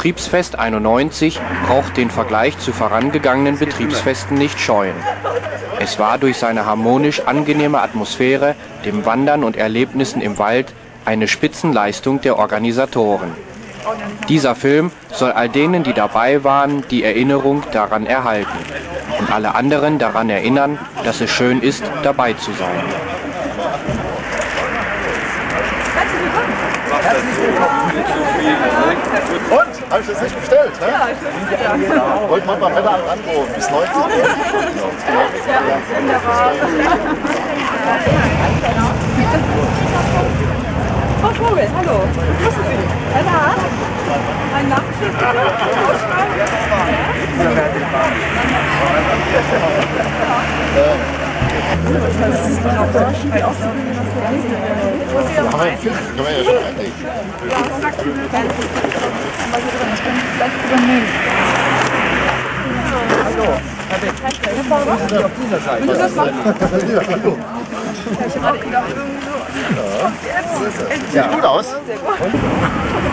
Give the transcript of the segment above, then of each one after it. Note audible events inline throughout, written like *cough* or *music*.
Betriebsfest 91 braucht den Vergleich zu vorangegangenen Betriebsfesten nicht scheuen. Es war durch seine harmonisch angenehme Atmosphäre, dem Wandern und Erlebnissen im Wald eine Spitzenleistung der Organisatoren. Dieser Film soll all denen, die dabei waren, die Erinnerung daran erhalten und alle anderen daran erinnern, dass es schön ist, dabei zu sein. Und? Habe ich das nicht bestellt? Ne? Ja, ich ja. Wollte man beim Wetteramt anrufen. Bis 19 Uhr. Frau Vogel, hallo. Grüßen Sie. Herr? Ein Nachtschiff. Wir ja schon einlegen.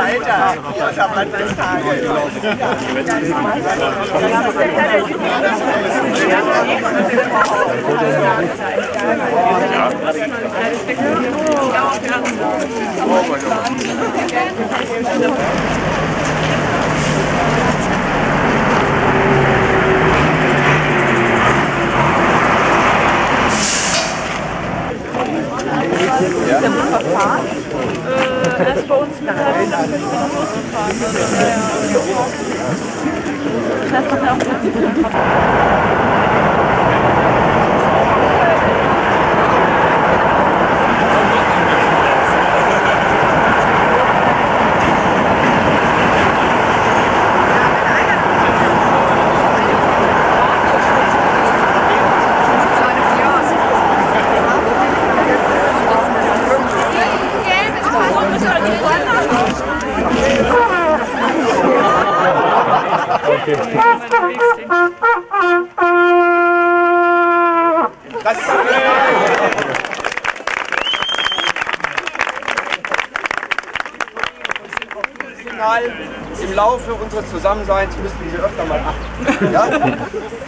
Alter, großer Mann des Tages. Oh mein Gott. Uns mit und dann können wir noch losfahren. Das macht er auch unseres Zusammenseins müssen wir sie öfter mal achten. *laughs* Ja?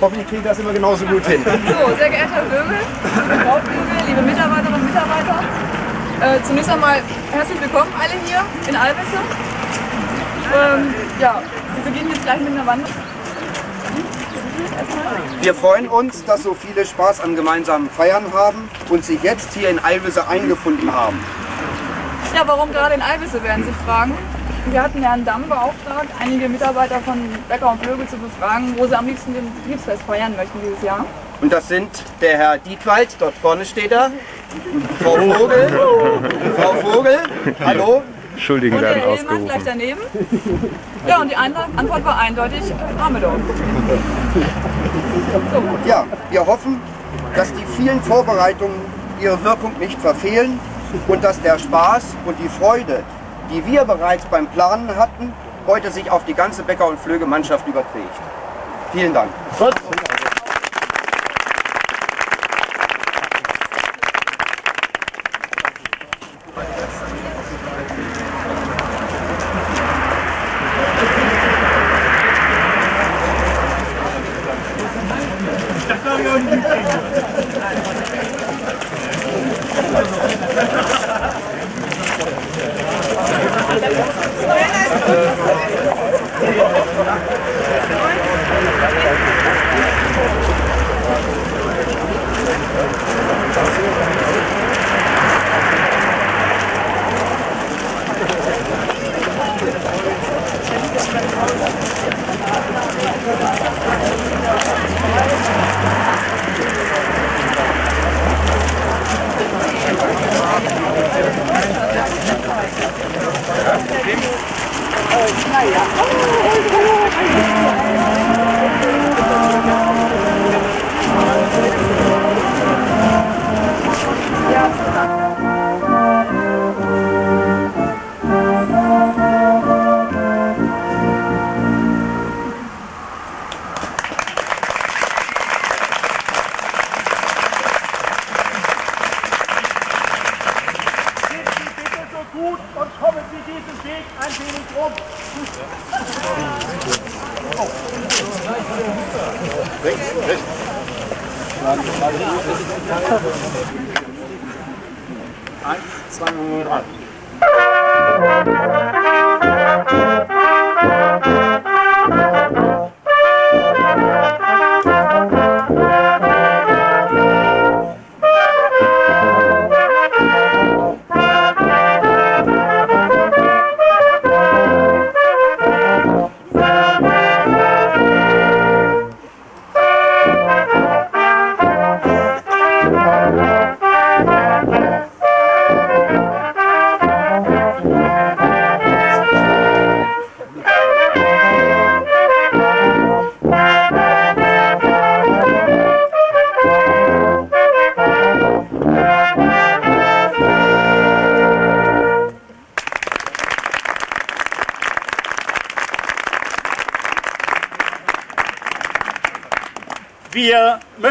Hoffentlich kriegen wir das immer genauso gut hin. So, sehr geehrter Herr Vögel, Frau Vögel, liebe Mitarbeiterinnen und Mitarbeiter. Äh, zunächst einmal herzlich willkommen alle hier in Albisse. Ähm, ja, wir beginnen jetzt gleich mit einer Wanderung. Wir freuen uns, dass so viele Spaß an gemeinsamen Feiern haben und sich jetzt hier in Alvise eingefunden haben. Ja, warum gerade in Albisse, werden Sie fragen. Wir hatten Herrn Damm beauftragt, einige Mitarbeiter von Bäcker und Flöge zu befragen, wo sie am liebsten den Betriebsfest feiern möchten dieses Jahr. Und das sind der Herr Dietwald, dort vorne steht er, Frau Vogel, Frau Vogel, hallo, Schuldigen Und der werden ausgerufen. gleich daneben. Ja, und die Antwort war eindeutig Amedorf. So, Ja, wir hoffen, dass die vielen Vorbereitungen ihre Wirkung nicht verfehlen und dass der Spaß und die Freude, die wir bereits beim Planen hatten, heute sich auf die ganze Bäcker- und Flögemannschaft überträgt. Vielen Dank.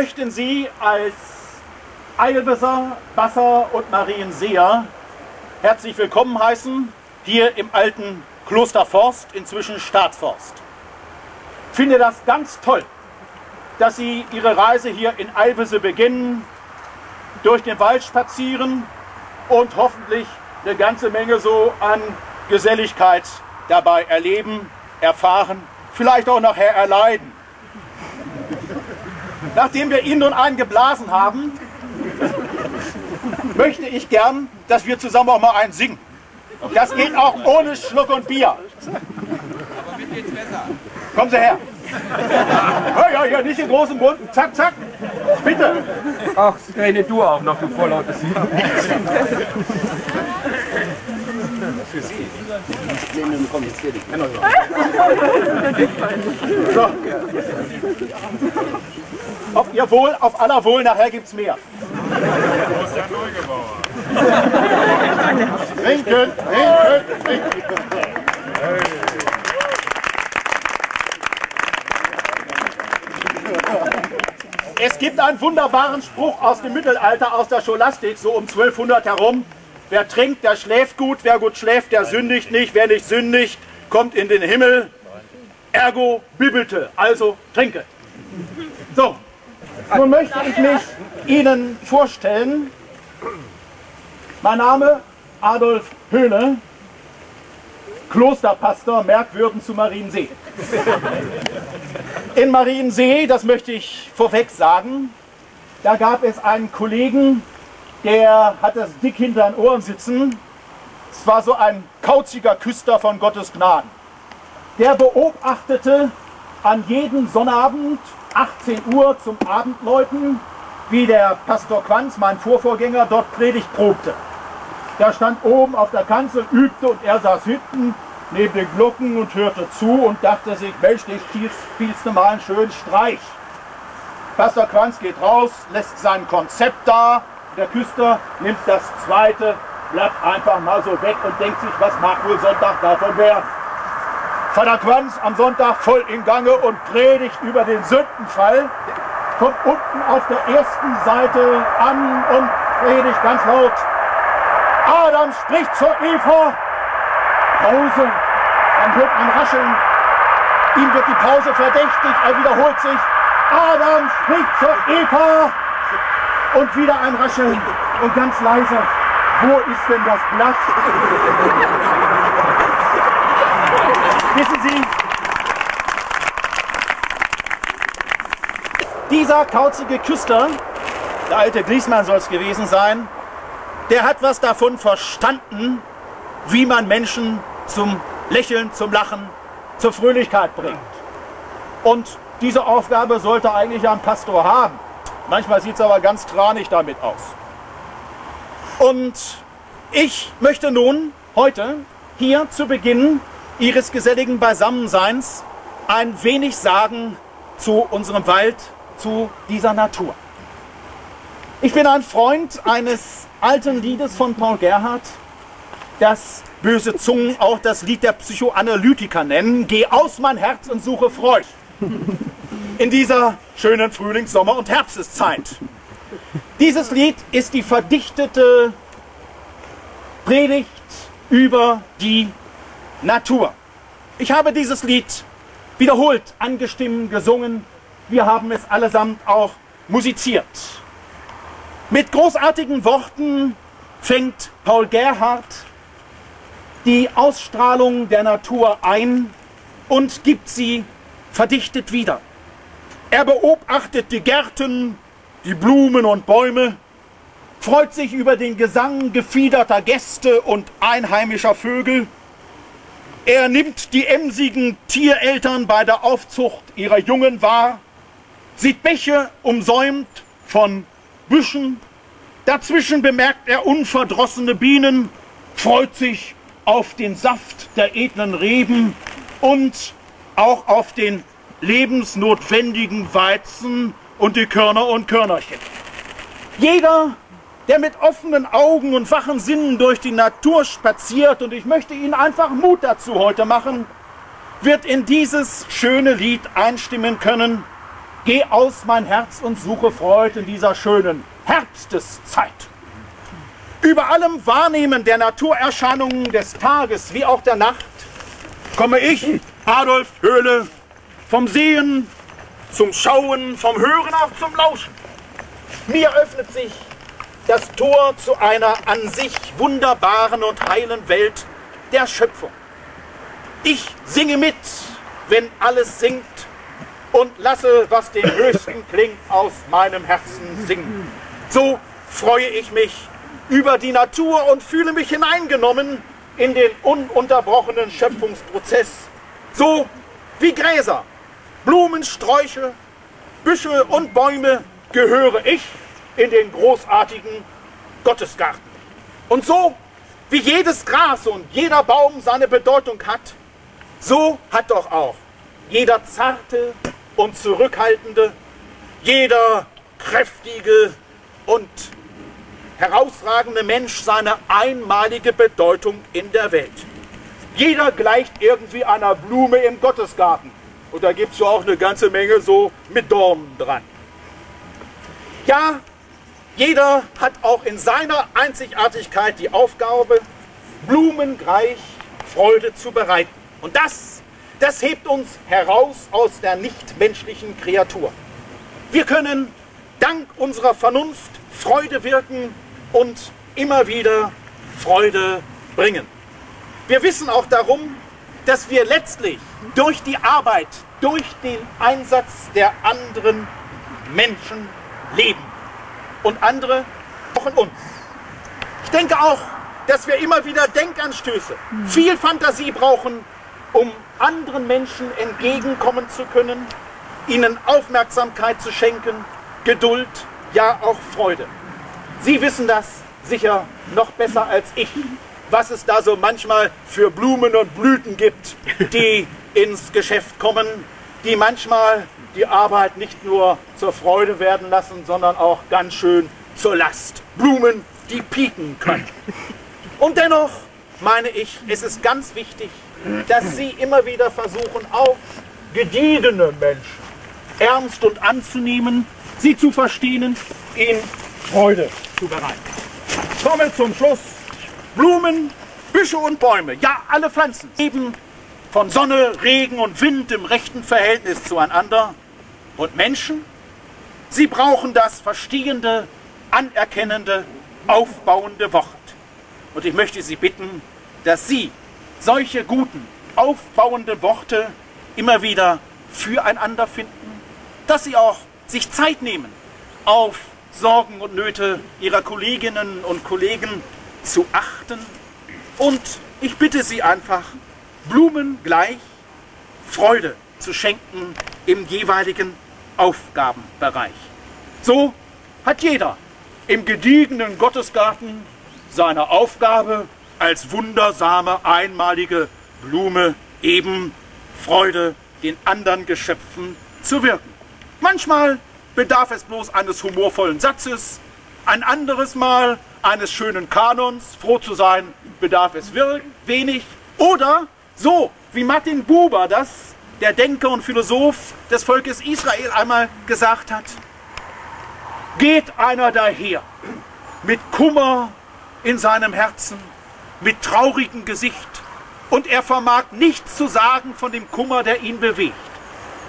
Möchten Sie als Eilwisser, Basser und Marienseher herzlich willkommen heißen, hier im alten Klosterforst, inzwischen Staatsforst. Ich finde das ganz toll, dass Sie Ihre Reise hier in Eilwisse beginnen, durch den Wald spazieren und hoffentlich eine ganze Menge so an Geselligkeit dabei erleben, erfahren, vielleicht auch nachher erleiden. Nachdem wir Ihnen nun einen geblasen haben, möchte ich gern, dass wir zusammen auch mal einen singen. Das geht auch ohne Schluck und Bier. Aber mit geht's besser. Kommen Sie her. Ja, ja, ja, nicht den großen Mund. Zack, zack. Bitte. Ach, rede du auch noch, du vorlautes So. Auf ihr Wohl, auf aller Wohl, nachher gibt's mehr. Trinken, trinken, trinken. Es gibt einen wunderbaren Spruch aus dem Mittelalter, aus der Scholastik, so um 1200 herum. Wer trinkt, der schläft gut. Wer gut schläft, der sündigt nicht. Wer nicht sündigt, kommt in den Himmel. Ergo bibbelte, also trinke. So, nun möchte ich mich Ihnen vorstellen. Mein Name Adolf Höhne, Klosterpastor Merkwürden zu Mariensee. In Mariensee, das möchte ich vorweg sagen, da gab es einen Kollegen, der hat das dick hinter den Ohren sitzen. Es war so ein kauziger Küster von Gottes Gnaden. Der beobachtete an jedem Sonnabend 18 Uhr zum Abendläuten, wie der Pastor Quanz, mein Vorvorgänger, dort Predigt probte. Der stand oben auf der Kanzel, übte und er saß hinten neben den Glocken und hörte zu und dachte sich, Mensch, ich spielst mal einen schönen Streich. Pastor Quanz geht raus, lässt sein Konzept da, der Küster nimmt das zweite, bleibt einfach mal so weg und denkt sich, was mag wohl Sonntag davon werden. Vater Quanz am Sonntag voll in Gange und predigt über den Sündenfall, kommt unten auf der ersten Seite an und predigt ganz laut. Adam spricht zur Eva. Pause. Dann hört ein Rascheln. Ihm wird die Pause verdächtig. Er wiederholt sich. Adam spricht zur Eva. Und wieder ein Rascheln. Und ganz leise. Wo ist denn das Blatt? Wissen Sie, dieser kauzige Küster, der alte Griesmann soll es gewesen sein, der hat was davon verstanden, wie man Menschen zum Lächeln, zum Lachen, zur Fröhlichkeit bringt. Und diese Aufgabe sollte eigentlich ein Pastor haben. Manchmal sieht es aber ganz tranig damit aus. Und ich möchte nun heute hier zu Beginn Ihres geselligen Beisammenseins ein wenig sagen zu unserem Wald, zu dieser Natur. Ich bin ein Freund eines alten Liedes von Paul Gerhardt, das böse Zungen auch das Lied der Psychoanalytiker nennen. Geh aus mein Herz und suche Freud. In dieser schönen Frühlings-, Sommer- und Herbsteszeit. Dieses Lied ist die verdichtete Predigt über die Natur. Ich habe dieses Lied wiederholt angestimmt, gesungen. Wir haben es allesamt auch musiziert. Mit großartigen Worten fängt Paul Gerhardt die Ausstrahlung der Natur ein und gibt sie verdichtet wieder. Er beobachtet die Gärten, die Blumen und Bäume, freut sich über den Gesang gefiederter Gäste und einheimischer Vögel. Er nimmt die emsigen Tiereltern bei der Aufzucht ihrer Jungen wahr, sieht Bäche umsäumt von Büschen, dazwischen bemerkt er unverdrossene Bienen, freut sich auf den Saft der edlen Reben und auch auf den lebensnotwendigen Weizen und die Körner und Körnerchen. Jeder, der mit offenen Augen und wachen Sinnen durch die Natur spaziert, und ich möchte Ihnen einfach Mut dazu heute machen, wird in dieses schöne Lied einstimmen können. Geh aus mein Herz und suche Freude in dieser schönen Herbsteszeit. Über allem Wahrnehmen der Naturerscheinungen des Tages wie auch der Nacht komme ich, Adolf Höhle, vom Sehen zum Schauen, vom Hören auch zum Lauschen. Mir öffnet sich das Tor zu einer an sich wunderbaren und heilen Welt der Schöpfung. Ich singe mit, wenn alles singt und lasse, was den Höchsten klingt, aus meinem Herzen singen. So freue ich mich über die Natur und fühle mich hineingenommen in den ununterbrochenen Schöpfungsprozess. So wie Gräser, Blumen, Sträuche, Büsche und Bäume gehöre ich in den großartigen Gottesgarten. Und so wie jedes Gras und jeder Baum seine Bedeutung hat, so hat doch auch jeder zarte und zurückhaltende, jeder kräftige und herausragende Mensch seine einmalige Bedeutung in der Welt. Jeder gleicht irgendwie einer Blume im Gottesgarten. Und da gibt es ja auch eine ganze Menge so mit Dornen dran. Ja, jeder hat auch in seiner Einzigartigkeit die Aufgabe, blumengleich Freude zu bereiten. Und das, das hebt uns heraus aus der nichtmenschlichen Kreatur. Wir können dank unserer Vernunft Freude wirken und immer wieder Freude bringen. Wir wissen auch darum, dass wir letztlich durch die Arbeit, durch den Einsatz der anderen Menschen leben. Und andere brauchen uns. Ich denke auch, dass wir immer wieder Denkanstöße, viel Fantasie brauchen, um anderen Menschen entgegenkommen zu können, ihnen Aufmerksamkeit zu schenken, Geduld, ja auch Freude. Sie wissen das sicher noch besser als ich, was es da so manchmal für Blumen und Blüten gibt, die ins Geschäft kommen, die manchmal die Arbeit nicht nur zur Freude werden lassen, sondern auch ganz schön zur Last. Blumen, die pieken können. *laughs* Und dennoch meine ich, es ist ganz wichtig, dass Sie immer wieder versuchen, auch gediegene Menschen ernst und anzunehmen, sie zu verstehen, ihnen Freude zu bereiten. Kommen wir zum Schluss. Blumen, Büsche und Bäume, ja alle Pflanzen, leben von Sonne, Regen und Wind im rechten Verhältnis zueinander. Und Menschen, sie brauchen das verstehende, anerkennende, aufbauende Wort. Und ich möchte Sie bitten, dass Sie solche guten, aufbauende Worte immer wieder füreinander finden, dass Sie auch sich Zeit nehmen, auf Sorgen und Nöte ihrer Kolleginnen und Kollegen zu achten. Und ich bitte Sie einfach, Blumen gleich Freude zu schenken im jeweiligen Aufgabenbereich. So hat jeder im gediegenen Gottesgarten seine Aufgabe als wundersame einmalige Blume eben Freude den anderen Geschöpfen zu wirken. Manchmal bedarf es bloß eines humorvollen Satzes, ein anderes Mal eines schönen Kanons, froh zu sein, bedarf es wenig. Oder so, wie Martin Buber das, der Denker und Philosoph des Volkes Israel, einmal gesagt hat, geht einer daher mit Kummer in seinem Herzen mit traurigem Gesicht, und er vermag nichts zu sagen von dem Kummer, der ihn bewegt.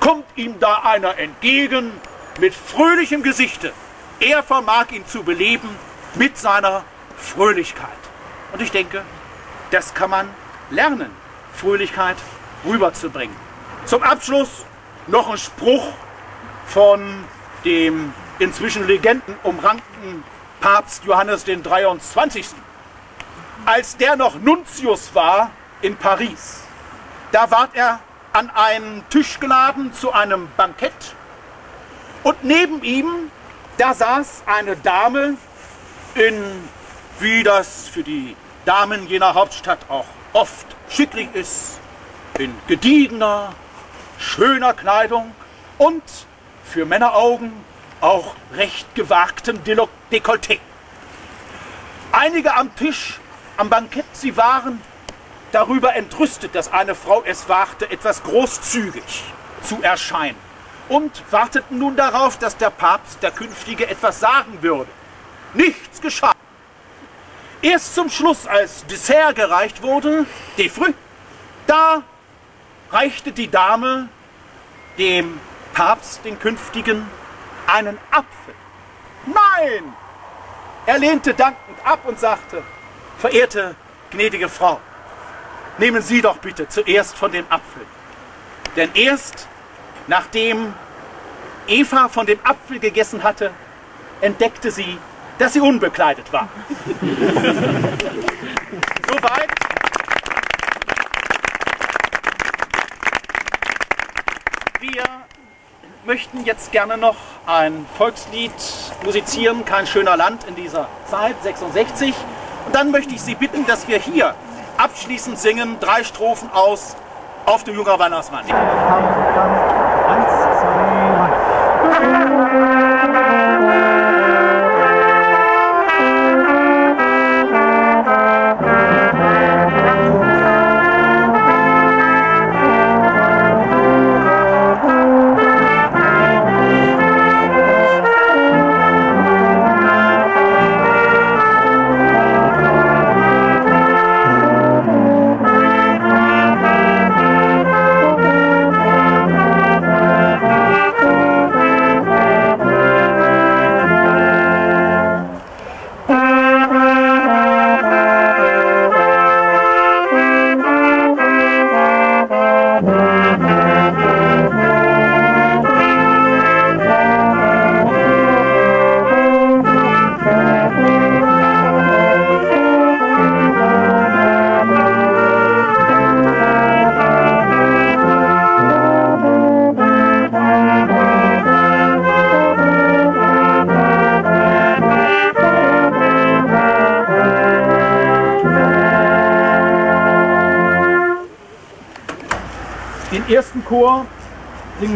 Kommt ihm da einer entgegen mit fröhlichem Gesichte, er vermag ihn zu beleben mit seiner Fröhlichkeit. Und ich denke, das kann man lernen, Fröhlichkeit rüberzubringen. Zum Abschluss noch ein Spruch von dem inzwischen Legenden umrankten Papst Johannes den 23. Als der noch Nuntius war in Paris, da ward er an einen Tisch geladen zu einem Bankett und neben ihm, da saß eine Dame in, wie das für die Damen jener Hauptstadt auch oft schicklich ist, in gediegener, schöner Kleidung und für Männeraugen auch recht gewagtem Dekolleté. Einige am Tisch, am Bankett, sie waren darüber entrüstet, dass eine Frau es wagte, etwas großzügig zu erscheinen und warteten nun darauf, dass der Papst, der Künftige, etwas sagen würde. Nichts geschah. Erst zum Schluss, als Dessert gereicht wurde, de früh, da reichte die Dame dem Papst, den Künftigen, einen Apfel. Nein! Er lehnte dankend ab und sagte, verehrte gnädige Frau, nehmen Sie doch bitte zuerst von dem Apfel. Denn erst nachdem Eva von dem Apfel gegessen hatte, entdeckte sie, dass sie unbekleidet war. *laughs* Soweit. Wir möchten jetzt gerne noch ein Volkslied musizieren, Kein schöner Land in dieser Zeit, 66. Und dann möchte ich Sie bitten, dass wir hier abschließend singen, drei Strophen aus auf dem Junger Weihnachtsmann.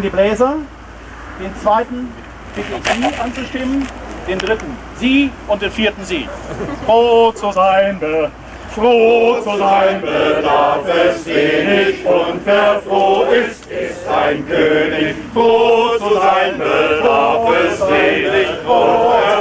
Die Bläser, den zweiten bitte ich Sie anzustimmen, den dritten Sie und den vierten Sie. Froh zu sein, froh zu sein bedarf es wenig und wer froh ist, ist ein König. Froh zu sein bedarf es wenig und wer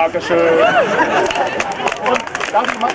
Dankeschön. Und darf ich mal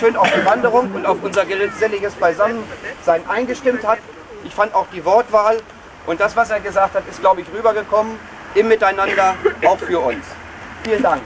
schön auf die Wanderung und auf unser geselliges Beisammensein eingestimmt hat. Ich fand auch die Wortwahl und das, was er gesagt hat, ist, glaube ich, rübergekommen im Miteinander, auch für uns. Vielen Dank.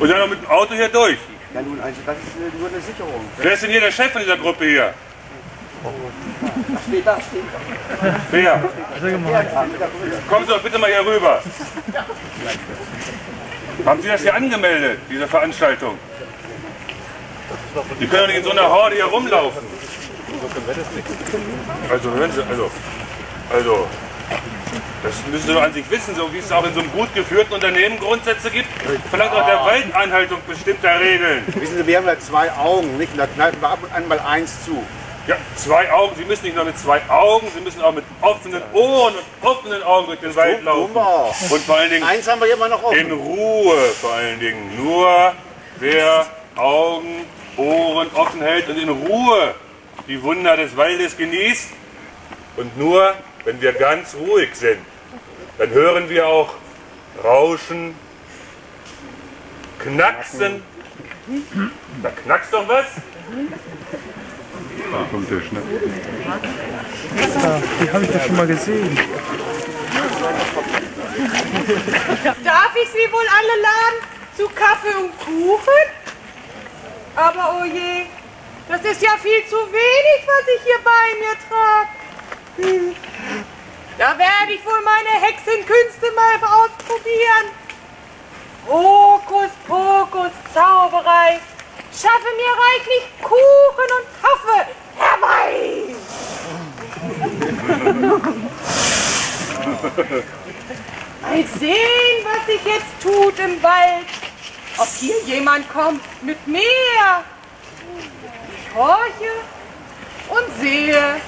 Und dann noch mit dem Auto hier durch. Ja nun, also das ist äh, nur eine Sicherung. Wer ist denn hier der Chef von dieser Gruppe hier? Da, steht da. Wer? Kommen Sie doch bitte mal hier rüber. Haben Sie das hier angemeldet, diese Veranstaltung? Die können doch nicht in so einer Horde hier rumlaufen. Also hören Sie, also, also, das müssen Sie an sich wissen, so wie es auch in so einem gut geführten Unternehmen Grundsätze gibt, verlangt auch der Waldeinhaltung bestimmter Regeln. Wissen Sie, wir haben da zwei Augen, nicht? Und da knallen wir ab und an mal eins zu. Ja, zwei Augen, Sie müssen nicht nur mit zwei Augen, Sie müssen auch mit offenen Ohren und offenen Augen durch den Wald laufen. Und vor allen Dingen Eins haben wir immer noch offen. In Ruhe vor allen Dingen. Nur wer Augen, Ohren offen hält und in Ruhe die Wunder des Waldes genießt. Und nur wenn wir ganz ruhig sind, dann hören wir auch Rauschen, Knacksen. Da knackst doch was. Die habe ich doch schon mal gesehen. Darf ich Sie wohl alle laden zu Kaffee und Kuchen? Aber oh je, das ist ja viel zu wenig, was ich hier bei mir trage. Da werde ich wohl meine Hexenkünste mal ausprobieren. Hokus Pokus Zauberei. Schaffe mir reichlich Kuchen und Kaffee herbei. *laughs* Mal sehen, was sich jetzt tut im Wald. Ob hier jemand kommt mit mir. Ich horche und sehe.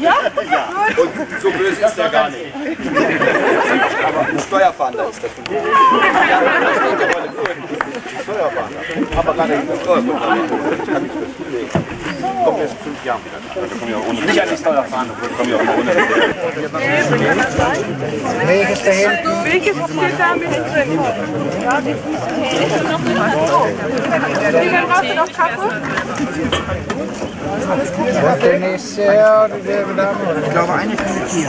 Ja? Und so böse ist er gar nicht. Aber ein Steuerfahnder ist das. Ja, das Rolle. Steuerfahnder. Aber gar nicht. Oh, gut, Kommt erst in fünf Jahren wieder. Nicht an die Steuerfahnder. Kommen ja auch ohne. Weg ist dahin. Weg ist hier da mit drin. Ja, die ist noch nicht. Wie brauchst du noch Kaffee? Ich glaube, eine kann ich hier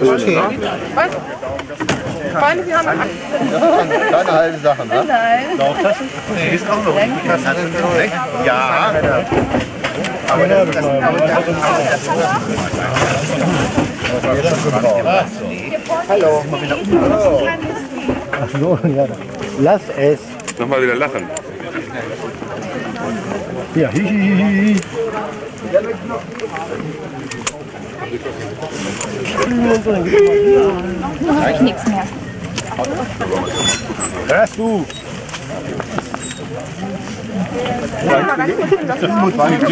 Okay. Was? Meine, Sie haben Keine halbe Sache, ne? Nein. Lauftaschen? Nee, ist auch noch. Ja. Aber der Hallo. Ach so, ja. Lass es. Nochmal wieder lachen. Ja, hihihihi. Gleich nichts mehr. Hörst du?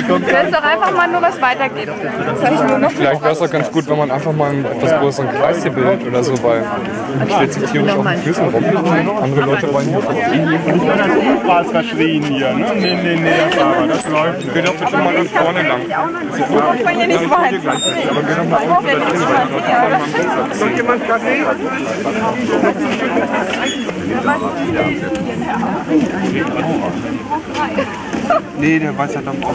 Du willst doch einfach mal nur was weitergeben. Das heißt nur noch Vielleicht wäre es auch ganz gut, wenn man einfach mal einen etwas größeren Kreis hier bildet oder so, weil man steht sich tierisch auf den Füßen rum. Andere Leute wollen hier als Ultras verschrien hier. Ne? Nee, nee, nee, das aber, das läuft. Geh doch bitte mal ganz vorne lang. Ich bin hier nicht weit. Aber geh doch mal unten wieder hin, weil die Leute wollen mal einen Gegensatz Noch jemand Kaffee? *laughs* Nee, der weiß ja dann auch.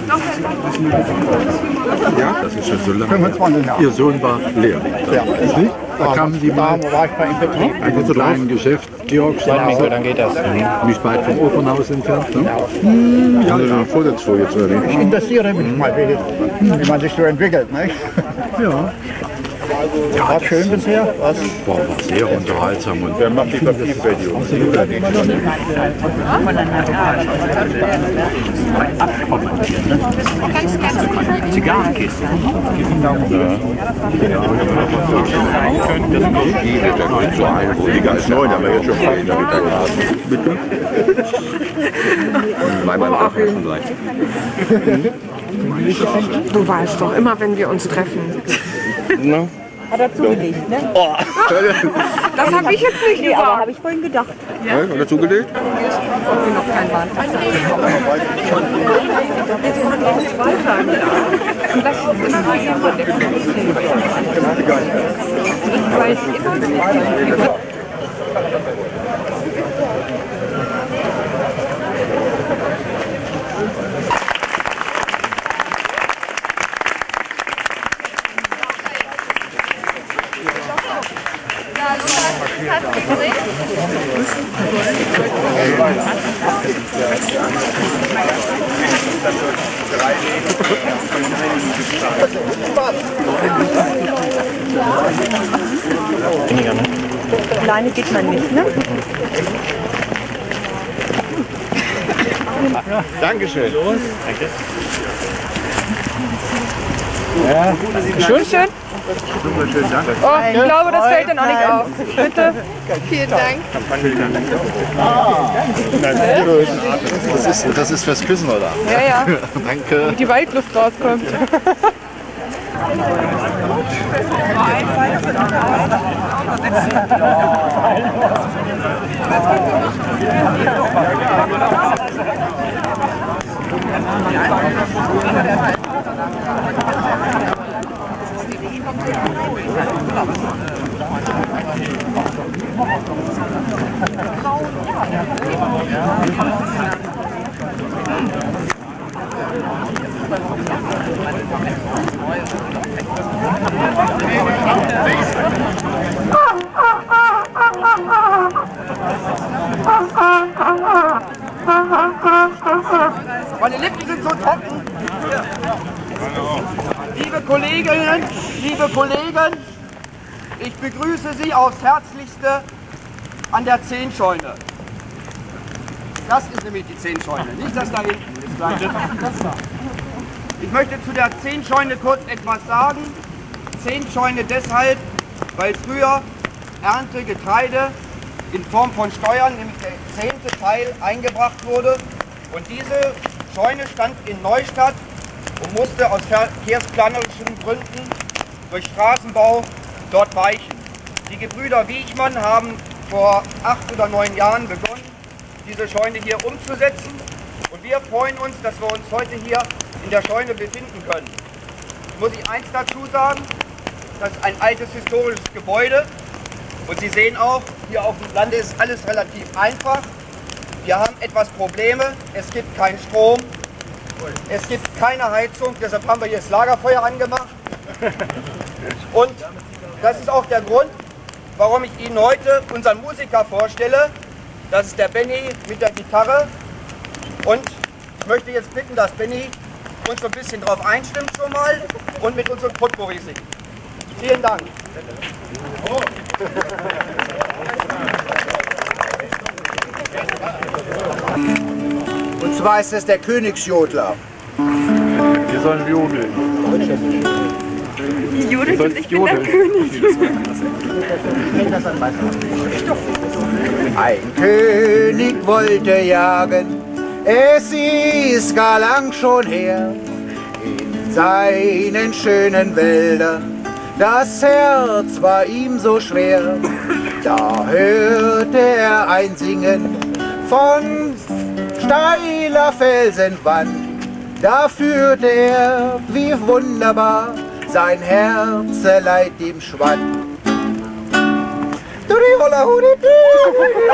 Ja, das ist schon so lange. 25 Jahre. Ihr Sohn war Lehrling. Ja. Nicht? Da kamen Sie mal ich in einem kleinen Geschäft, Georg Mikkel, dann geht das. nicht weit vom Opernhaus entfernt. Ne? Haben Sie Vorsitzende jetzt oder Ich interessiere mich mal, wie, wie man sich so entwickelt. Nicht? Ja. War schön bisher. Was? Boah, war sehr unterhaltsam. Und Wer macht die Papiervideo? Die ganz neuen haben wir jetzt schon fast in der Mittagspause. Bitte? Mein schon gleich. Du weißt doch, immer wenn wir uns treffen. Hat er zugelegt, ne? *laughs* Das habe ich jetzt nicht Nee, aber gesagt. habe ich vorhin gedacht. Ja, hat er zugelegt? Ich weiß immer, Alleine geht man nicht, ne? Dankeschön. Schön, schön. Oh, ich glaube, das fällt dann auch nicht auf. Bitte. Vielen Dank. Das ist, das ist fürs Küssen, oder? Ja, ja. *laughs* Danke. Wie die Waldluft rauskommt. *laughs* Ja. ja, ja. Meine Lippen sind so trocken. Liebe Kolleginnen, liebe Kollegen, ich begrüße Sie aufs Herzlichste an der Zehnscheune. Das ist nämlich die Zehnscheune, nicht das da hinten. Ich möchte zu der Zehnscheune kurz etwas sagen. Zehnscheune deshalb, weil früher Ernte Getreide in Form von Steuern, nämlich der zehnte Teil, eingebracht wurde. Und diese Scheune stand in Neustadt und musste aus verkehrsplanerischen Gründen durch Straßenbau dort weichen. Die Gebrüder Wiechmann haben vor acht oder neun Jahren begonnen, diese Scheune hier umzusetzen. Und wir freuen uns, dass wir uns heute hier in der Scheune befinden können. Muss ich eins dazu sagen, das ist ein altes historisches Gebäude. Und Sie sehen auch, hier auf dem Lande ist alles relativ einfach. Wir haben etwas Probleme, es gibt keinen Strom, es gibt keine Heizung, deshalb haben wir hier das Lagerfeuer angemacht. *laughs* Und das ist auch der Grund, warum ich Ihnen heute unseren Musiker vorstelle. Das ist der Benny mit der Gitarre. Und ich möchte jetzt bitten, dass Benny uns so ein bisschen drauf einstimmt schon mal und mit unserem Potpourri singt. Vielen Dank. Und zwar ist es der Königsjodler. Wir sollen jodeln. Die Judith und ich bin der König. *laughs* Ein König wollte jagen, es ist gar lang schon her, in seinen schönen Wäldern. Das Herz war ihm so schwer, da hörte er ein Singen von steiler Felsenwand. Da führte er, wie wunderbar, sein Herzeleid ihm schwand. Dudi holla hudi dudi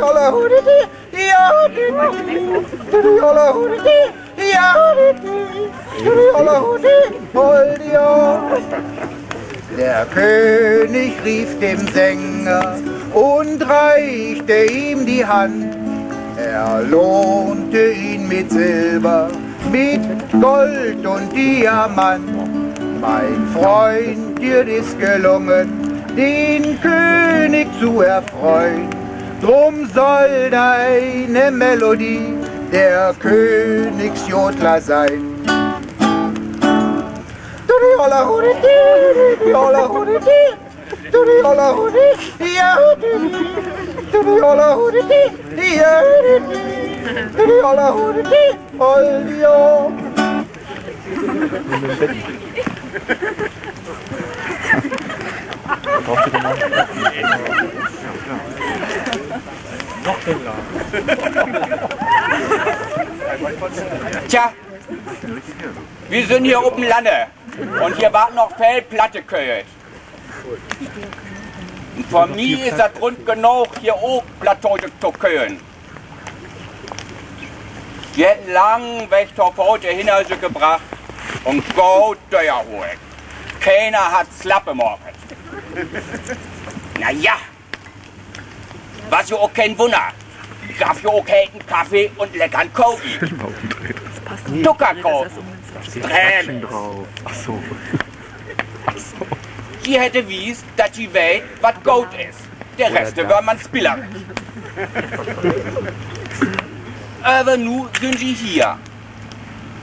holla hudi holla hudi di, ja dudi holla hudi, hol ja. Der König rief dem Sänger und reichte ihm die Hand. Er lohnte ihn mit Silber, mit Gold und Diamant. Mein Freund, dir ist gelungen, den König zu erfreuen. Drum soll deine Melodie der Königsjodler sein. Dudi holla hudi *laughs* hol ja. Tja, wir sind hier oben Lande und hier warten noch Fellplatte köhet. Und von mir ist das Grund genug, hier oben Plateau zu können. Wir hätten langen Weg auf heute sich gebracht und gut durchholt. Keiner hat Slappe morgen. Na ja, was ja auch kein Wunder. Gab ja auch kalten Kaffee und leckeren Kofi. Zuckerkofi. Strähne. drauf. Ach so. Die hätte wies, dass die Welt was gut ist. Der Rest war man spillerisch. *laughs* Aber nu sind sie hier.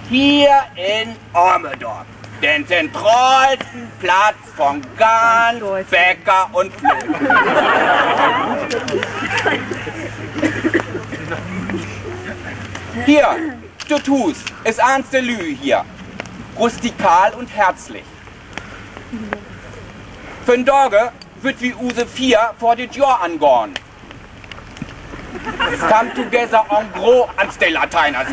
Hier in Ormedorf. Den zentralsten Platz von ganz Bäcker und Flo. Hier, du tust, ist ernste Lü hier. Rustikal und herzlich. Für den Dorge wird wie Use 4 vor das Jahr angorn. Come together en gros ans der Lateiner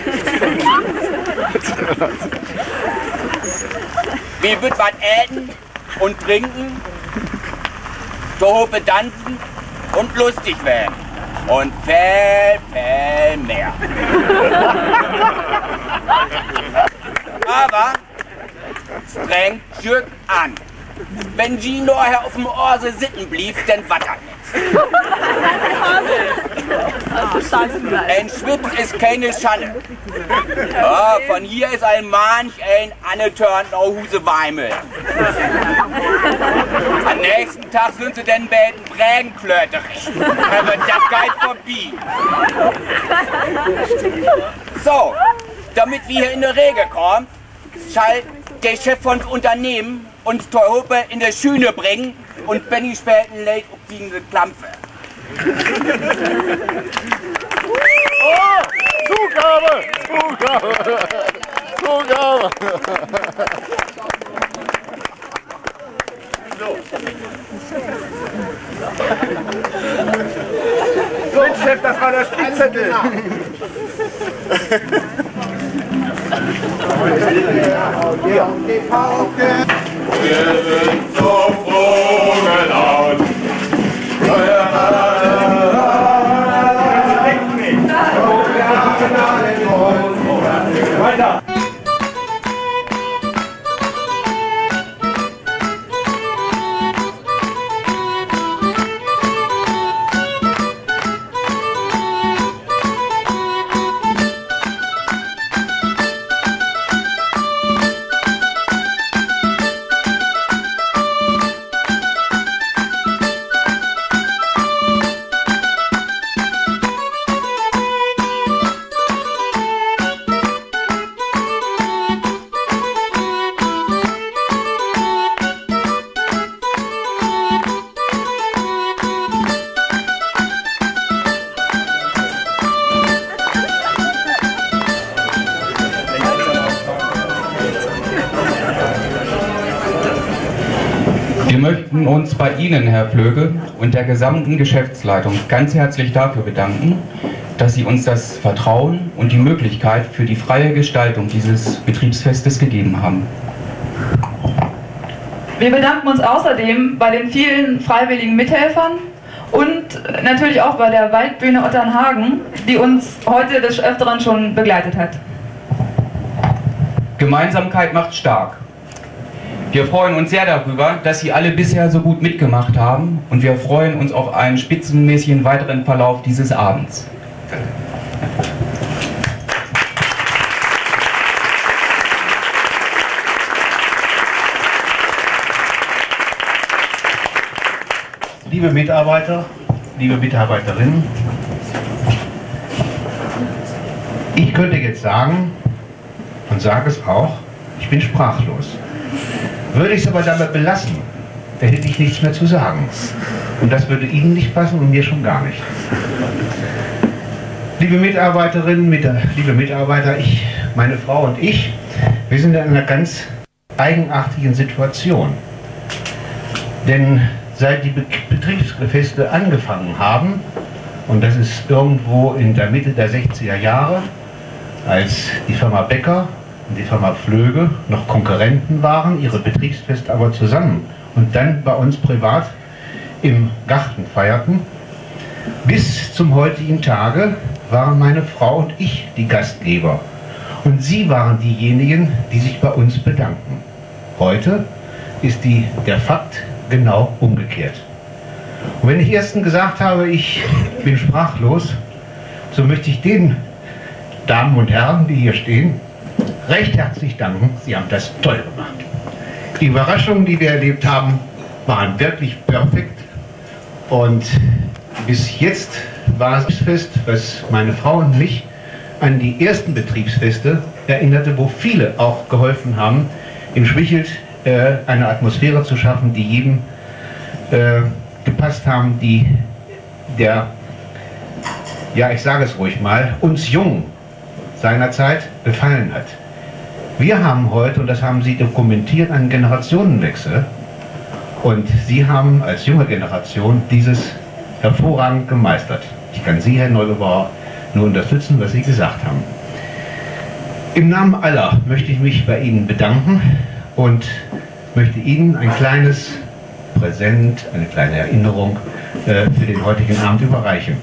Wir wird was äten und trinken, zu Hope tanzen und lustig werden. Und viel, viel mehr. Aber streng Jürg an. Wenn Sie nur hier auf dem Orse sitten blieb, dann wattert nichts. Ein Schwips ist keine Schande. Ja, von hier ist ein manch ein angetörnt auf Huse Weimel. Am nächsten Tag sind sie dann bei den Prägenklöterig. Da wird das Geil vorbei. So, damit wir hier in der Regel kommen, soll der Chef von Unternehmen uns Teuhope in der Schüne bringen und Benny späten late auf die Klampfe. Oh, Zugabe! Zugabe! Zugabe! So, Chef, das war der Spickzettel. Wir Herr Flöge, und der gesamten Geschäftsleitung ganz herzlich dafür bedanken, dass Sie uns das Vertrauen und die Möglichkeit für die freie Gestaltung dieses Betriebsfestes gegeben haben. Wir bedanken uns außerdem bei den vielen freiwilligen Mithelfern und natürlich auch bei der Waldbühne Otternhagen, die uns heute des Öfteren schon begleitet hat. Gemeinsamkeit macht stark. Wir freuen uns sehr darüber, dass Sie alle bisher so gut mitgemacht haben und wir freuen uns auf einen spitzenmäßigen weiteren Verlauf dieses Abends. Liebe Mitarbeiter, liebe Mitarbeiterinnen, ich könnte jetzt sagen und sage es auch, ich bin sprachlos. Würde ich es aber damit belassen, dann hätte ich nichts mehr zu sagen. Und das würde Ihnen nicht passen und mir schon gar nicht. Liebe Mitarbeiterinnen, mit, liebe Mitarbeiter, ich, meine Frau und ich, wir sind in einer ganz eigenartigen Situation. Denn seit die Be Betriebsfeste angefangen haben, und das ist irgendwo in der Mitte der 60er Jahre, als die Firma Becker und die Firma Flöge noch Konkurrenten waren, ihre Betriebsfeste aber zusammen und dann bei uns privat im Garten feierten. Bis zum heutigen Tage waren meine Frau und ich die Gastgeber und sie waren diejenigen, die sich bei uns bedanken. Heute ist die, der Fakt genau umgekehrt. Und wenn ich erstens gesagt habe, ich bin sprachlos, so möchte ich den Damen und Herren, die hier stehen, recht herzlich danken. Sie haben das toll gemacht. Die Überraschungen, die wir erlebt haben, waren wirklich perfekt. Und bis jetzt war es fest, was meine Frau und mich an die ersten Betriebsfeste erinnerte, wo viele auch geholfen haben, in Schwichelt äh, eine Atmosphäre zu schaffen, die jedem äh, gepasst haben, die der, ja ich sage es ruhig mal, uns Jungen seinerzeit gefallen hat. Wir haben heute, und das haben Sie dokumentiert, einen Generationenwechsel. Und Sie haben als junge Generation dieses hervorragend gemeistert. Ich kann Sie, Herr Neugebauer, nur unterstützen, was Sie gesagt haben. Im Namen aller möchte ich mich bei Ihnen bedanken und möchte Ihnen ein kleines Präsent, eine kleine Erinnerung äh, für den heutigen Abend überreichen.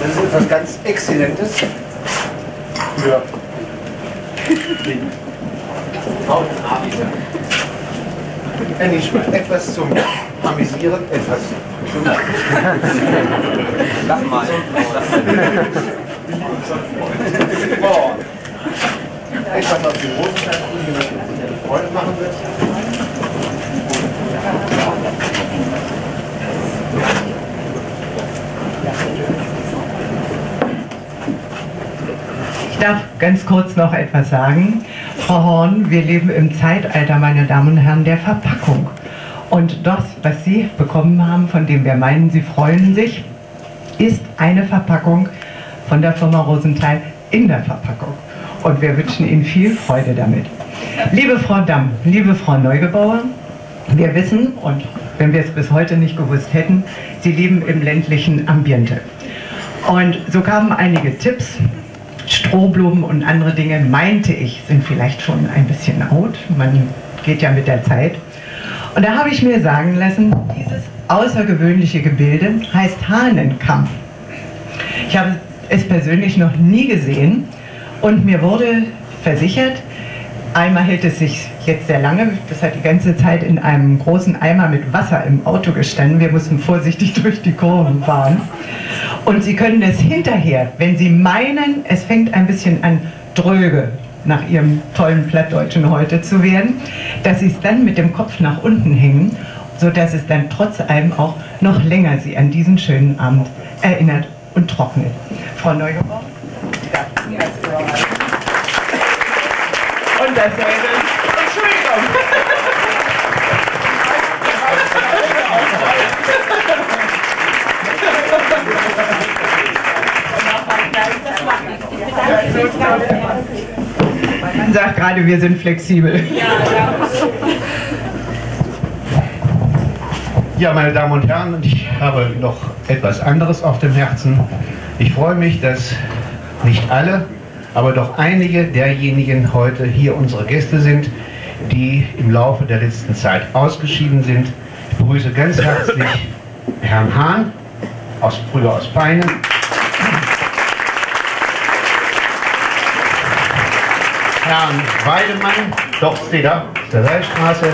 Das ist etwas ganz Exzellentes. Ja. Äh, nicht mal. Etwas zum Amüsieren, etwas zum... Lach mal. Oh. Etwas auf die Rosenstein, die mir sicherlich Freude machen wird. Darf ganz kurz noch etwas sagen. Frau Horn, wir leben im Zeitalter, meine Damen und Herren, der Verpackung. Und das, was Sie bekommen haben, von dem wir meinen, Sie freuen sich, ist eine Verpackung von der Firma Rosenthal in der Verpackung. und wir wünschen Ihnen viel Freude damit. Liebe Frau Damm, liebe Frau Neugebauer, wir wissen, und wenn wir es bis heute nicht gewusst hätten, Sie leben im ländlichen Ambiente. Und so kamen einige Tipps. Strohblumen und andere Dinge, meinte ich, sind vielleicht schon ein bisschen out. Man geht ja mit der Zeit. Und da habe ich mir sagen lassen, dieses außergewöhnliche Gebilde heißt Hahnenkamm. Ich habe es persönlich noch nie gesehen und mir wurde versichert, einmal hält es sich jetzt sehr lange, das hat die ganze Zeit in einem großen Eimer mit Wasser im Auto gestanden, wir mussten vorsichtig *laughs* durch die Kurven fahren. Und Sie können es hinterher, wenn Sie meinen, es fängt ein bisschen an dröge nach Ihrem tollen Plattdeutschen heute zu werden, dass Sie es dann mit dem Kopf nach unten hängen, sodass es dann trotz allem auch noch länger Sie an diesen schönen Abend erinnert und trocknet. Frau Neugebauer? Ja, als Und dasselbe. Entschuldigung. Man sagt gerade, wir sind flexibel. Ja, meine Damen und Herren, ich habe noch etwas anderes auf dem Herzen. Ich freue mich, dass nicht alle, aber doch einige derjenigen heute hier unsere Gäste sind, die im Laufe der letzten Zeit ausgeschieden sind. Ich begrüße ganz herzlich Herrn Hahn, aus, früher aus Peine. Herrn Weidemann, Dorfsteder, der Seilstraße.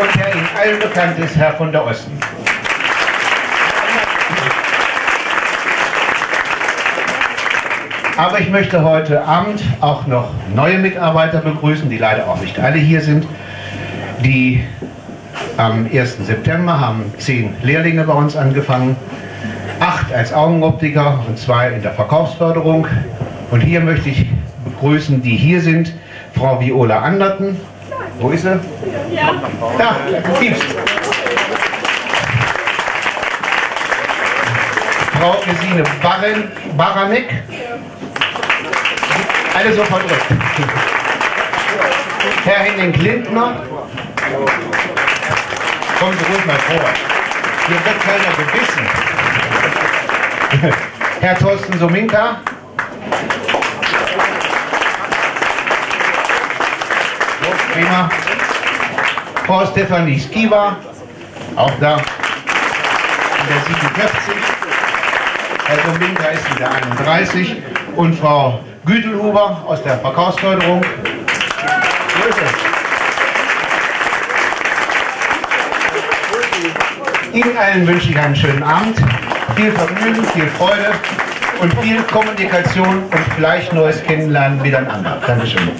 Und Herr Ihnen allen bekannt ist, Herr von der Osten. Aber ich möchte heute Abend auch noch neue Mitarbeiter begrüßen, die leider auch nicht alle hier sind. Die am 1. September haben zehn Lehrlinge bei uns angefangen, acht als Augenoptiker und zwei in der Verkaufsförderung. Und hier möchte ich begrüßen, die hier sind, Frau Viola Anderten. Wo ist sie? Ja. Da, gibt's. Frau Gesine Barren, Baranek. Alle so verdrückt. Herr Henning Klintner. Sie ruhig mal vor. Hier wird keiner gebissen. *laughs* Herr Thorsten Sominka. Prima. Frau Stefanie Skiva, auch da in der 47. Herr Dominga ist in der 31. Und Frau Gütelhuber aus der Verkaufsförderung. Grüße. Ihnen allen wünsche ich einen schönen Abend, viel Vergnügen, viel Freude und viel Kommunikation und vielleicht neues Kennenlernen miteinander. Dankeschön.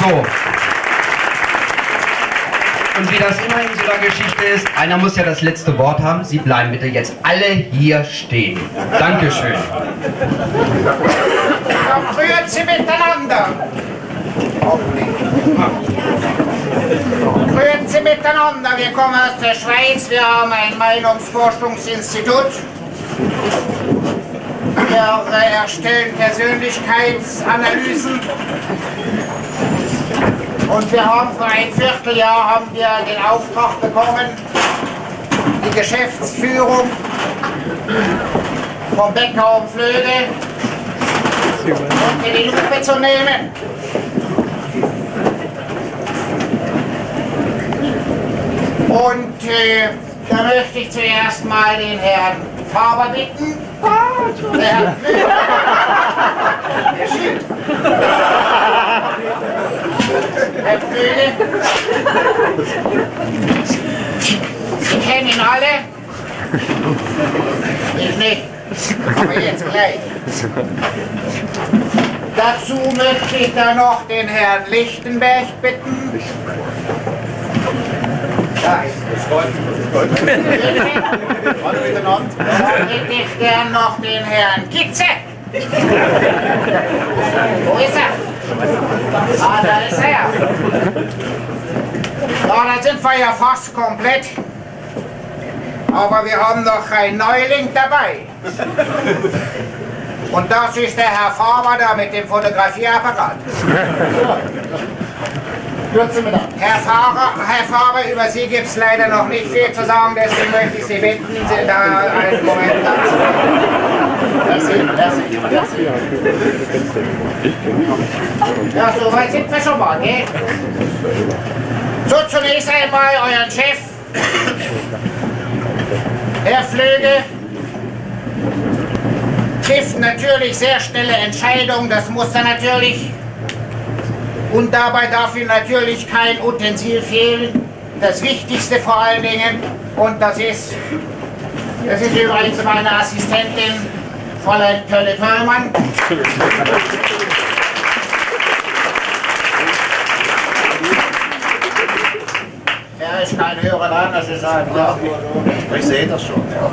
So. Und wie das immer in so einer Geschichte ist, einer muss ja das letzte Wort haben. Sie bleiben bitte jetzt alle hier stehen. Dankeschön. Rühren Sie miteinander. Rühren Sie miteinander. Wir kommen aus der Schweiz. Wir haben ein Meinungsforschungsinstitut. Wir erstellen Persönlichkeitsanalysen. Und wir haben vor ein Vierteljahr haben wir den Auftrag bekommen, die Geschäftsführung vom Bäcker und Flöge unter die Lupe zu nehmen. Und äh, da möchte ich zuerst mal den Herrn Faber bitten. Der Herr Herr Flöge. Sie kennen ihn alle. Ich nicht. Aber jetzt gleich. Dazu möchte ich dann noch den Herrn Lichtenberg bitten. Da. Alle miteinander. Dann hätte ich gern noch den Herrn Kitze. Wo ist er? Ah, da ist er. Ja, dann sind wir ja fast komplett. Aber wir haben noch einen Neuling dabei. Und das ist der Herr Faber da mit dem Fotografierapparat. Herr Faber, Herr Faber, über Sie gibt es leider noch nicht viel zu sagen, deswegen möchte ich Sie bitten, Sie da einen Moment Ja, so weit sind wir schon mal, gell? So, zunächst einmal euren Chef, Herr Flöge, trifft natürlich sehr schnelle Entscheidungen, das muss er natürlich. Und dabei darf ihm natürlich kein Utensil fehlen. Das Wichtigste vor allen Dingen, und das ist, das ist übrigens meine Assistentin, Fräulein Kölle-Pöllmann. Er ist kein höherer Land, das ist ein ja. Ich sehe das schon. Ja.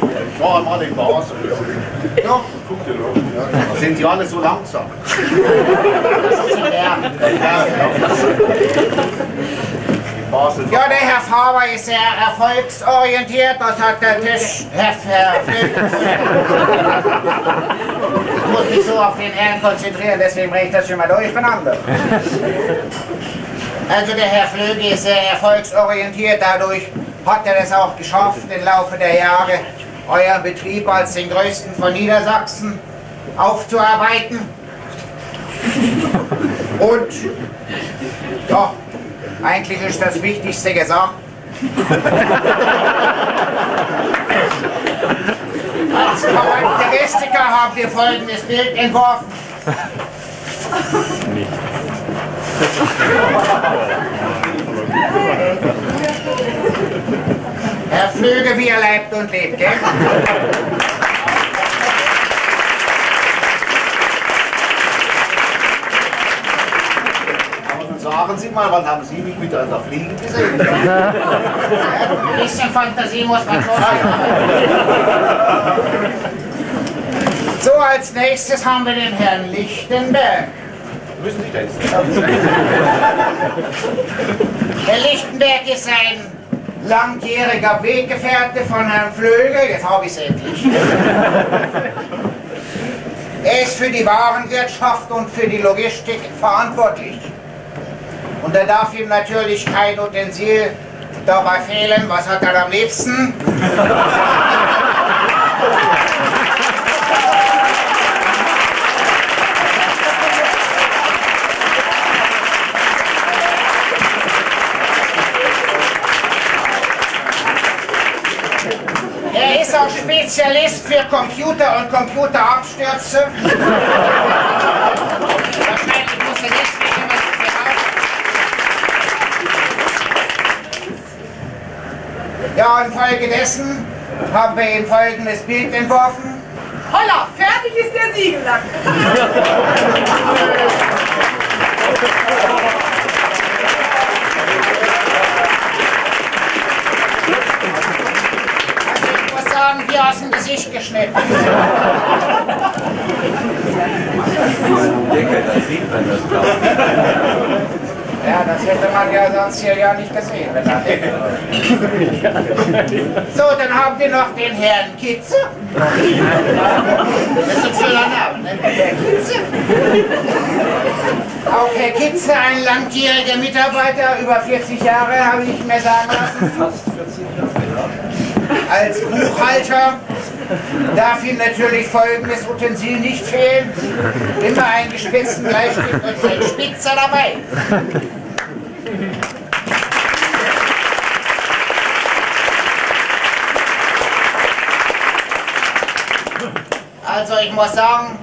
*laughs* Ich war einmal in Basel. Ja. Ja, da sind die alle so langsam. Das ist der. Ja, der Herr Faber ist sehr erfolgsorientiert, das hat der Tisch, Herr, Herr Ich muss mich so auf den Herrn konzentrieren, deswegen bringe ich das schon mal durcheinander. Also der Herr Flöge ist sehr erfolgsorientiert, dadurch hat er es auch geschafft, im Laufe der Jahre euren Betrieb als den größten von Niedersachsen aufzuarbeiten. *laughs* Und ja, eigentlich ist das Wichtigste gesagt. Als Charakteristiker haben wir folgendes Bild entworfen. Herr Flöge, wie er leibt und lebt, gell? Sagen Sie mal, wann haben Sie mich miteinander fliegen gesehen? Ein bisschen Fantasie muss man schon haben. So, als nächstes haben wir den Herrn Lichtenberg. Müssen Sie das? Herr Lichtenberg ist ein langjähriger Weggefährte von Herrn Flöge. Jetzt habe ich es endlich. Er ist für die Warenwirtschaft und für die Logistik verantwortlich. Und da darf ihm natürlich kein Utensil dabei fehlen. Was hat er am liebsten? Er ist auch Spezialist für Computer und Computerabstürze. *laughs* Wahrscheinlich muss er deswegen immer so viel haben. Ja, infolgedessen haben wir ihm folgendes Bild entworfen. Holla, fertig ist der Siegellack. *laughs* Ich muss sagen, Gesicht geschnitten. Ja, das hätte man ja sonst hier ja nicht gesehen. Wenn er so, dann haben wir noch den Herrn Kitze. Das ist ein schöner Name, ne? Herr Kitze. Auch Herr Kitze, ein langjähriger Mitarbeiter, über 40 Jahre, habe ich mir sagen lassen. Fast 40 Jahre. Als Buchhalter darf ihm natürlich folgendes Utensil nicht fehlen. Immer einen gespitzten Bleistift und einen Spitzer dabei. Also ich muss sagen,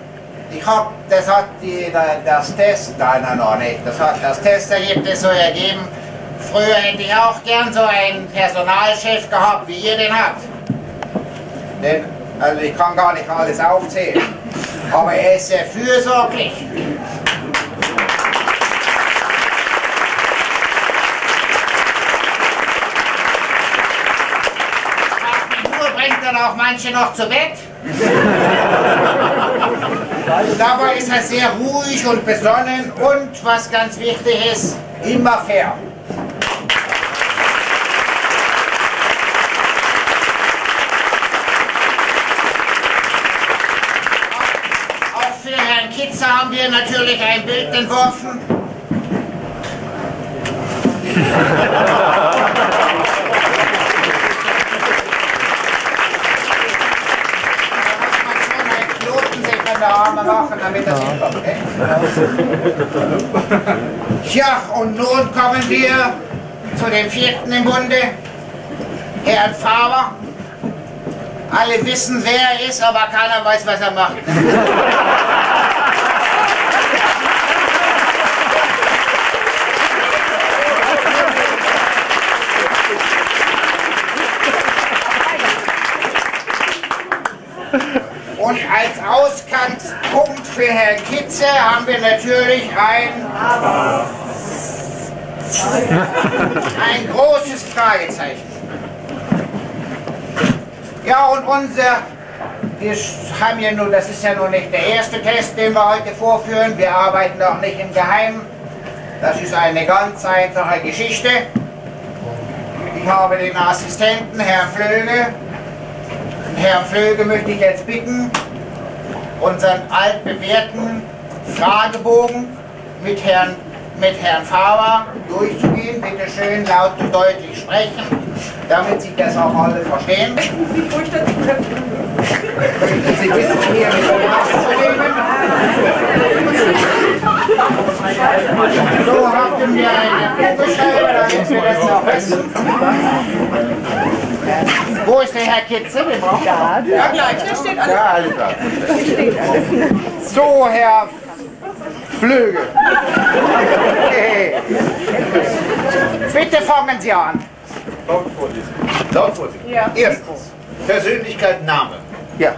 ich hab, das hat die, das Test, nein, nein, noch nicht, das hat das Testergebnis so ergeben. Früher hätte ich auch gern so einen Personalchef gehabt, wie ihr den habt. Denn, also ich kann gar nicht alles aufzählen. Aber er ist sehr fürsorglich. Bringt dann auch manche noch zu Bett. Dabei ist er sehr ruhig und besonnen und, was ganz wichtig ist, immer fair. Kitze haben wir natürlich ein Bild entworfen. Machen, damit das hinkommt. Tja, und nun kommen wir zu dem vierten im Bunde, Herrn Faber. Alle wissen, wer er ist, aber keiner weiß, was er macht. Und als Ausgangspunkt für Herrn Kitze haben wir natürlich ein, ein großes Fragezeichen. Ja, und unser, wir haben ja nur, das ist ja nur nicht der erste Test, den wir heute vorführen. Wir arbeiten auch nicht im Geheimen. Das ist eine ganz einfache Geschichte. Ich habe den Assistenten, Herrn Flöge. Herrn Flöge möchte ich jetzt bitten, unseren altbewährten Fragebogen mit Herrn, mit Herrn Faber durchzugehen. Bitte schön laut und deutlich sprechen, damit Sie das auch alle verstehen. Sie bitten, hier mit nachzunehmen. So haben wir eine Probescheibe, damit wir das auch wissen. Wo ist der Herr Kitze? Ja, ja, gleich, da steht alles. Ja, alles klar. So, Herr Flöge. Okay. Bitte fangen Sie an. Laut vorlesen. Laut vorlesen. Ja. Erstens, Persönlichkeit, Name. Ja.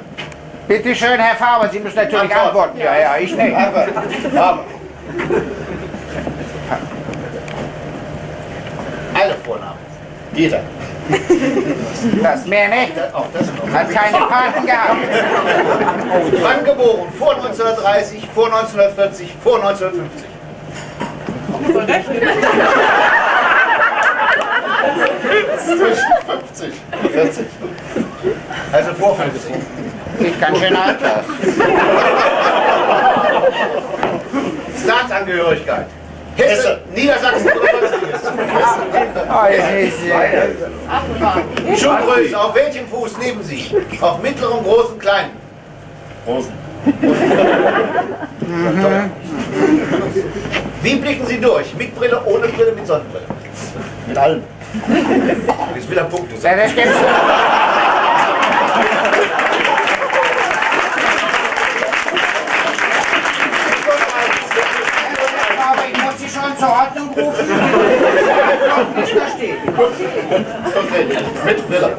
Bitte schön, Herr Faber, Sie müssen natürlich Antwort. antworten. Ja, ja, ich nicht. Aber, aber. Alle Vornamen. Jeder. *laughs* Das noch. Hat keine Paten gehabt. Wann geboren? Vor 1930, vor 1940, vor 1950. Zwischen 50 und 40. Also vor 50. Sieht ganz schön alt aus. Staatsangehörigkeit. Hesse, Niedersachsen oder. Oh, ist, äh, Schuhgröße, auf welchem Fuß leben Sie? Auf mittlerem, großen, kleinen? Großen. Wie blicken Sie durch? Mit Brille, ohne Brille, mit Sonnenbrille? Mit allem. Jetzt will er Punkte Ja, das stimmt. Aber ich muss Sie schon zur Ordnung rufen. Da steht. Konkret. Mit Brille.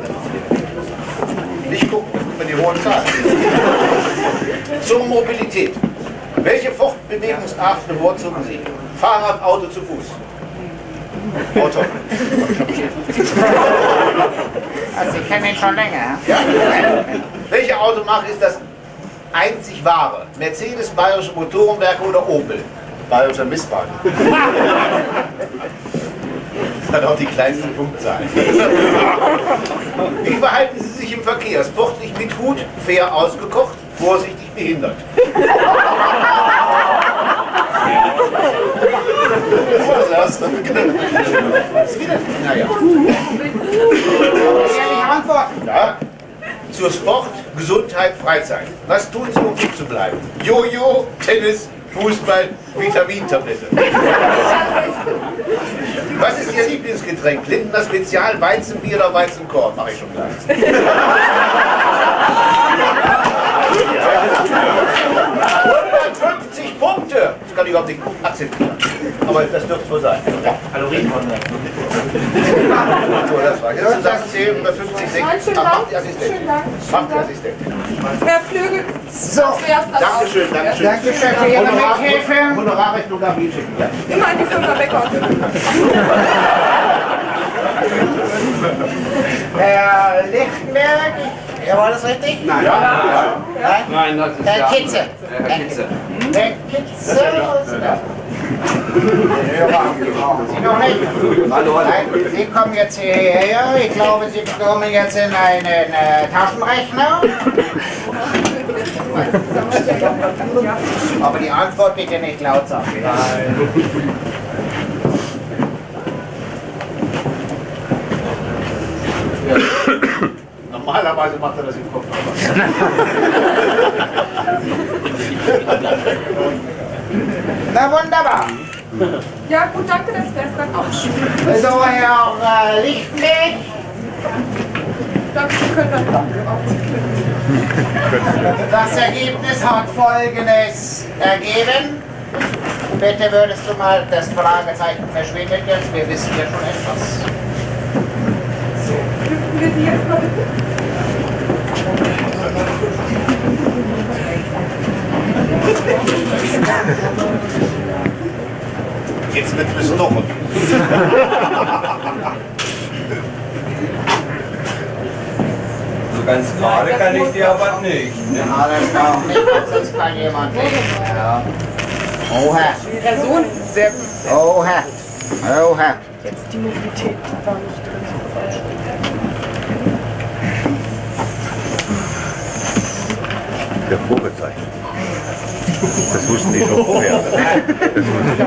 Nicht gucken, immer die hohen Zahlen. Zur Mobilität. Welche Fortbewegungsart bevorzugen Sie? Fahrrad, Auto, zu Fuß? Auto. Also ich kenne ihn schon länger. Ja? Welche Automarke ist das einzig wahre? Mercedes, Bayerische Motorenwerke oder Opel? Bayerischer Mistwagen. Das hat auch die kleinste Punktzahl. Wie verhalten Sie sich im Verkehr? Sportlich mit Hut, fair ausgekocht, vorsichtig behindert. Was hast du? Das ist wieder, naja. Ja. Zur Sport, Gesundheit, Freizeit. Was tun Sie, um fit zu bleiben? Jojo, Tennis, Fußball, Vitamintablette. Was ist Ihr Lieblingsgetränk? Lindner Spezial, Weizenbier oder Weizenkorb? Mach ich schon gleich. 150 Punkte! Das kann ich überhaupt nicht akzeptieren. Aber das dürfte wohl sein. Kalorien von So, das war. Jetzt sagen 10 oder 50 Sekunden. Ach, macht die Assistentin. Macht die Assistentin. Herr Flügel, So. Dankeschön, Dankeschön. Dankeschön für Ihre Mithilfe. Honorarrechnung darf ich schicken. Ja. immer in die Firma Becker. *laughs* Herr Lichtenberg. Ja, war das richtig? Nein. Ja. Nein? Nein, das ist Herr Kitze. Herr Kitze. Kitze. Sie? Nein, kommen jetzt hierher. Ich glaube, Sie bekommen jetzt in einen äh, Taschenrechner. Aber die Antwort bitte nicht laut sagen. Normalerweise macht er das im Kopf. *laughs* Na wunderbar. Ja, gut, danke, das wär's dann auch schon. So, Herr äh, Lichtblick. Danke, Sie können dann auch. Das Ergebnis hat folgendes ergeben. Bitte würdest du mal das Fragezeichen verschwindet jetzt, wir wissen ja schon etwas. Dürften wir Sie jetzt mal Jetzt wird bestochen. So ganz gerade kann ich dir aber nicht. Ne? Ja, das auch nicht, sonst kann jemand nicht. Ja. Oha. Person, sehr gut. Oha. Oha. Jetzt die Mobilität, die war nicht drin. Der Probezeichen. Das wussten die schon vorher. Das wussten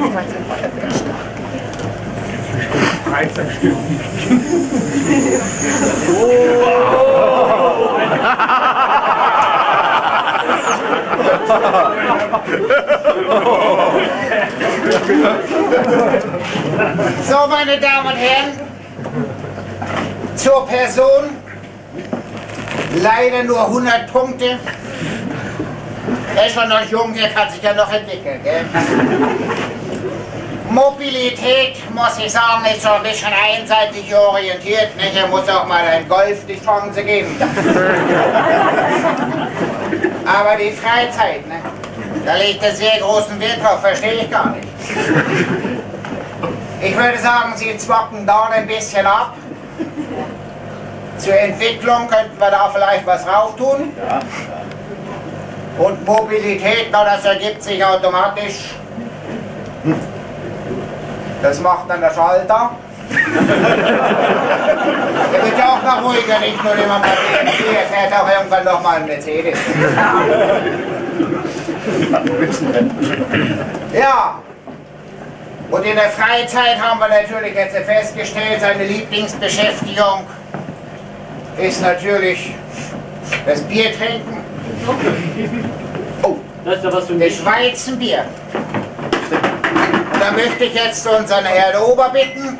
So, meine Damen und Herren, zur Person leider nur 100 Punkte. Er ist schon noch jung, er kann sich ja noch entwickeln. Gell? *laughs* Mobilität, muss ich sagen, ist so ein bisschen einseitig orientiert. Ne? Hier muss auch mal ein Golf die Chance geben. *laughs* Aber die Freizeit, ne? da legt er sehr großen Wert drauf, verstehe ich gar nicht. Ich würde sagen, Sie zwacken dort ein bisschen ab. Zur Entwicklung könnten wir da vielleicht was rauf tun. Und Mobilität, na, das ergibt sich automatisch. Das macht dann der Schalter. Der wird ja auch noch ruhiger, nicht nur immer bei BMW, er fährt auch irgendwann noch mal ein Mercedes. Ja, und in der Freizeit haben wir natürlich jetzt festgestellt, seine Lieblingsbeschäftigung ist natürlich das Bier trinken. Oh, das ist ja was für Das Schweizenbier. Und da möchte ich jetzt unseren Herrn Ober bitten,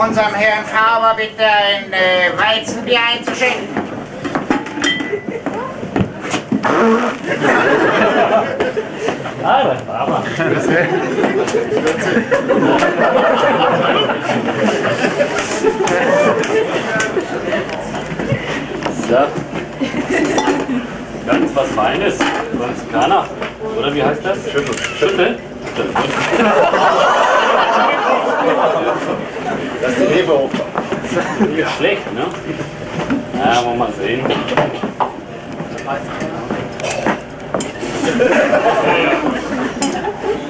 unserem Herrn Faber bitte ein äh, Weizenbier einzuschenken. Ah, das war aber. So. Ganz was Feines, sonst keiner. Oder wie heißt das? Schütteln? Schütteln. Das ist die Hefe. Nicht schlecht, ne? Na, wollen wir mal sehen.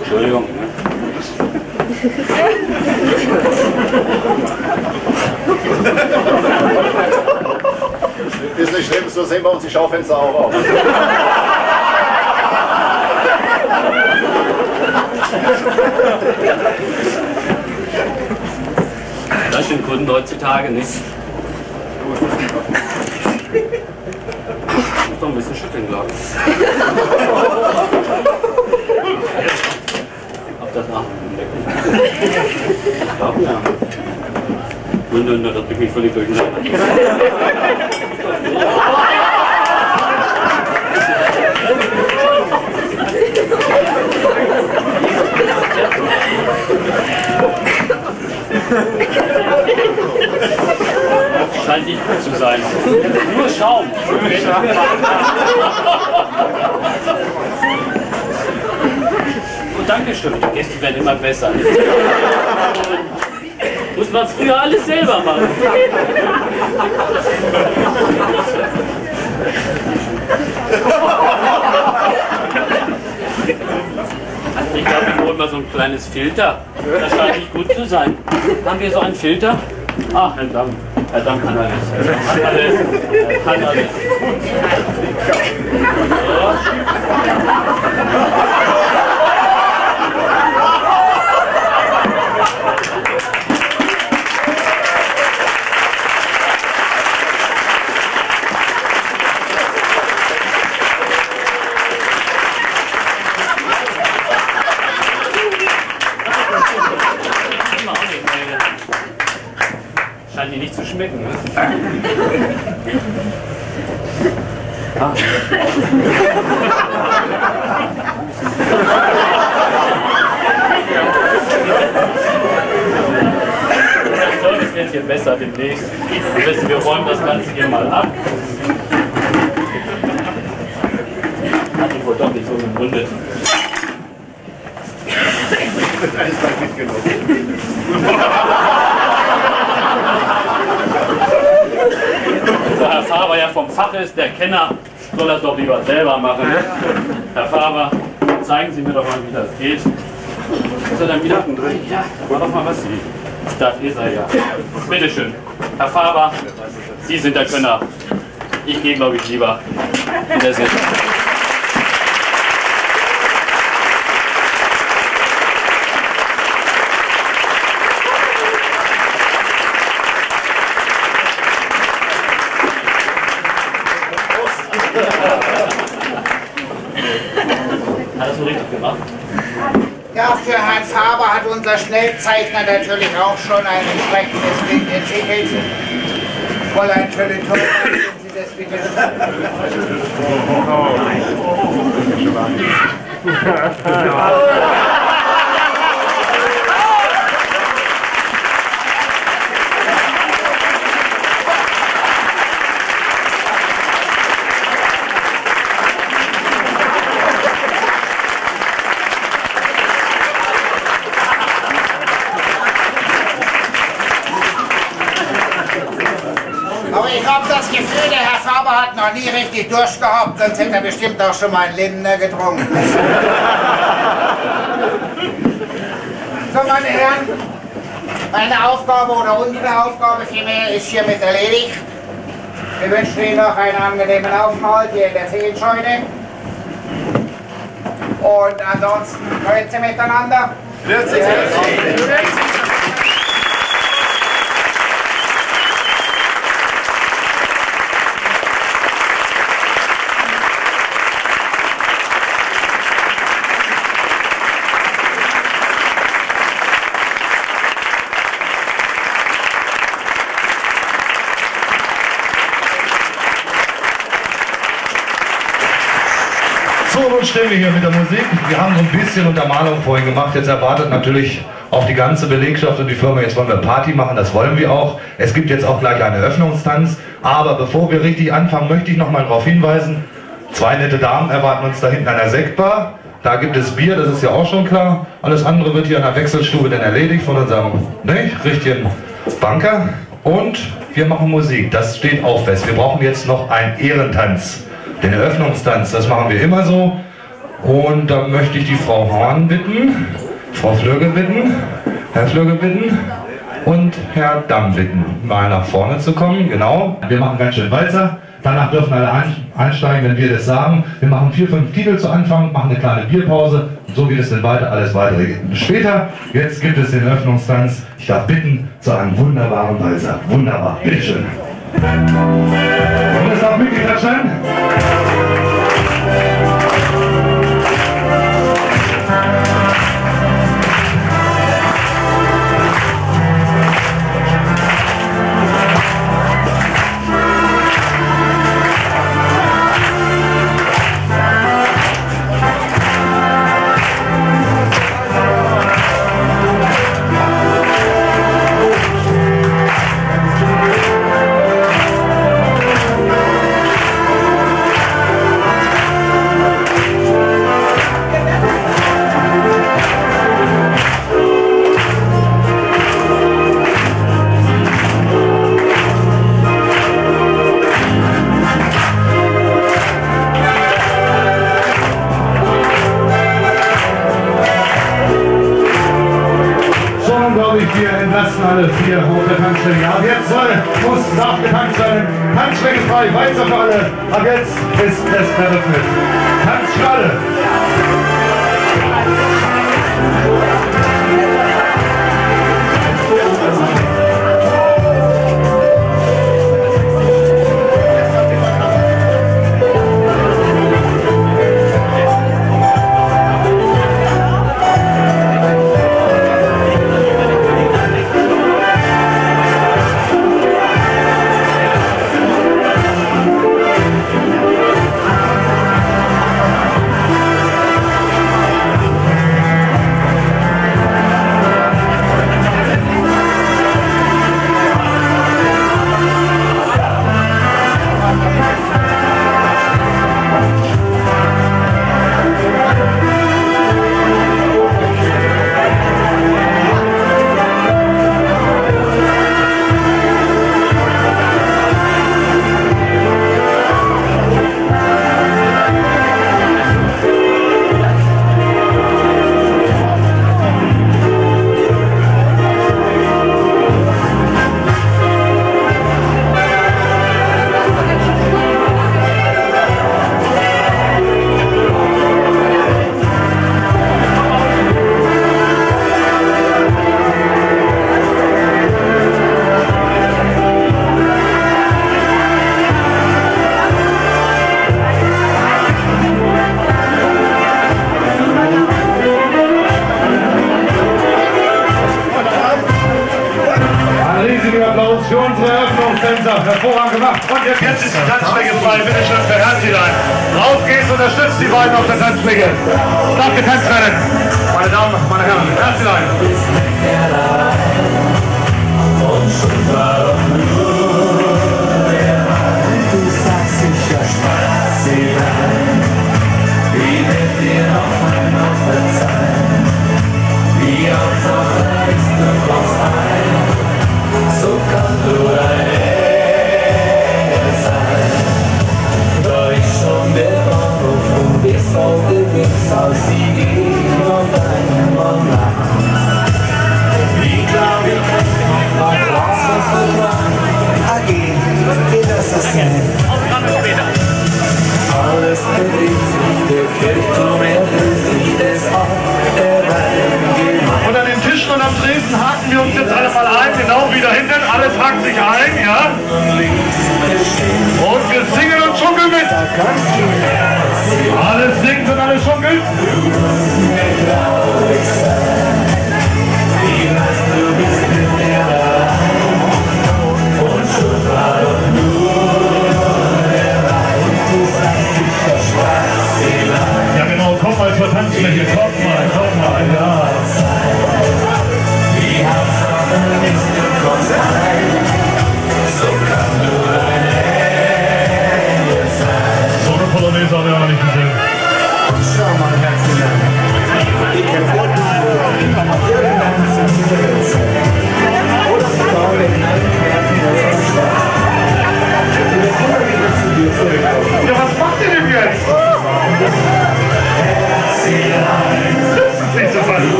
Entschuldigung. Ist nicht schlimm, so sehen wir uns die Schaufenster auch auf. Das sind Kunden heutzutage nicht. Ich muss doch ein bisschen schütteln, glaube ich. Ob das nach Ich glaube ja. Nö, nö, nö, das bringt mich völlig durcheinander. Scheint nicht gut zu sein. Nur Schaum. Und Dankeschön. Die Gäste werden immer besser. Muss man früher alles selber machen. Ich glaube, ich hole mal so ein kleines Filter. Das scheint nicht gut zu sein. Haben wir so einen Filter? Ach, verdammt. Herr Damm kann alles. Herr Damm hat alles. Er kann alles. Scheint Service wird hier besser demnächst. Wir wissen, wir räumen das Ganze hier mal ab. Hat sich wohl doch nicht so gegründet. Da Herr Faber ja vom Fach ist, der Kenner, soll das doch lieber selber machen. Herr Faber, zeigen Sie mir doch mal, wie das geht. Ist er dann wieder? Ja, mach doch mal was. Da ist er ja. Bitte schön. Herr Faber, Sie sind der Könner. Ich gehe, glaube ich, lieber. Wiedersehen. Hat das so richtig gemacht? Ja, für Herrn Faber hat unser Schnellzeichner natürlich auch schon ein entsprechendes Bild entwickelt. Fräulein Tölletol, können Sie das bitte *laughs* *laughs* Aber ich habe das Gefühl, der Herr Faber hat noch nie richtig durchgehabt, sonst hätte er bestimmt auch schon mal einen Lindner getrunken. *laughs* So, meine Herren, meine Aufgabe oder unsere Aufgabe vielmehr ist hiermit erledigt. Wir wünschen Ihnen noch einen angenehmen Aufenthalt hier in der Feenscheune. Und ansonsten Grüße miteinander. Grüezi. So, nun stehen wir hier mit der Musik. Wir haben so ein bisschen Untermalung vorhin gemacht. Jetzt erwartet natürlich auch die ganze Belegschaft und die Firma, jetzt wollen wir Party machen, das wollen wir auch. Es gibt jetzt auch gleich einen Eröffnungstanz. Aber bevor wir richtig anfangen, möchte ich noch mal darauf hinweisen, zwei nette Damen erwarten uns da hinten an der Sektbar. Da gibt es Bier, das ist ja auch schon klar. Alles andere wird hier an der Wechselstube dann erledigt von unserem ne, richtigen Banker. Und wir machen Musik, das steht auch fest. Wir brauchen jetzt noch einen Ehrentanz. Den Eröffnungstanz, das machen wir immer so. Und da möchte ich die Frau Horn bitten, Frau Flöge bitten, Herr Flöge bitten und Herr Damm bitten, mal nach vorne zu kommen. Genau. Wir machen ganz schön Walzer. Danach dürfen alle ein- einsteigen, wenn wir das sagen. Wir machen vier, fünf Titel zu Anfang, machen eine kleine Bierpause. So geht es dann weiter, alles weitere geht später. Jetzt gibt es den Eröffnungstanz. Ich darf bitten zu einem wunderbaren Walzer. Wunderbar. Bitteschön. Und es darf mitgeklatscht Thank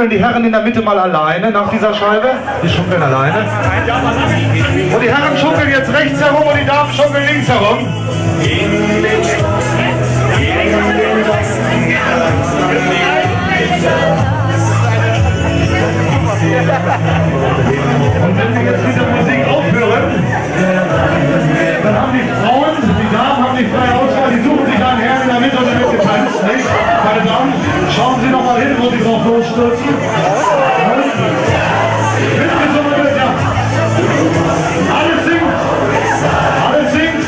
schunkeln die Herren in der Mitte mal alleine nach dieser Scheibe. Die schunkeln alleine. Und die Herren schunkeln jetzt rechts herum und die Damen schunkeln links herum. Und wenn wir jetzt diese Musik aufhören, dann haben die Frauen, die Damen haben die freie nicht. Meine Damen, schauen Sie noch mal hin, wo die Frau Floß stürzen. Mitgesungen. Alles singt. Alles singt.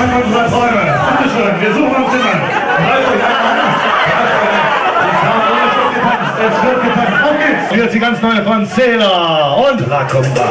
Schrank unserer Träume. Bitte schön, wir suchen uns immer. Halt, halt, halt, halt. euch an. Es wird getanzt. Auf geht's. Hier ist die ganz neue von Cela und Rakumba.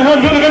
Alejandro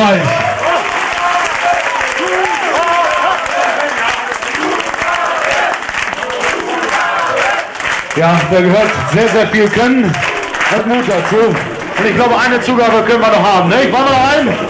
Braunschweig. Ja, der gehört sehr, sehr viel können. Hat Mut dazu. Und ich glaube, eine Zugabe können wir noch haben. Ne? Ich war noch ein.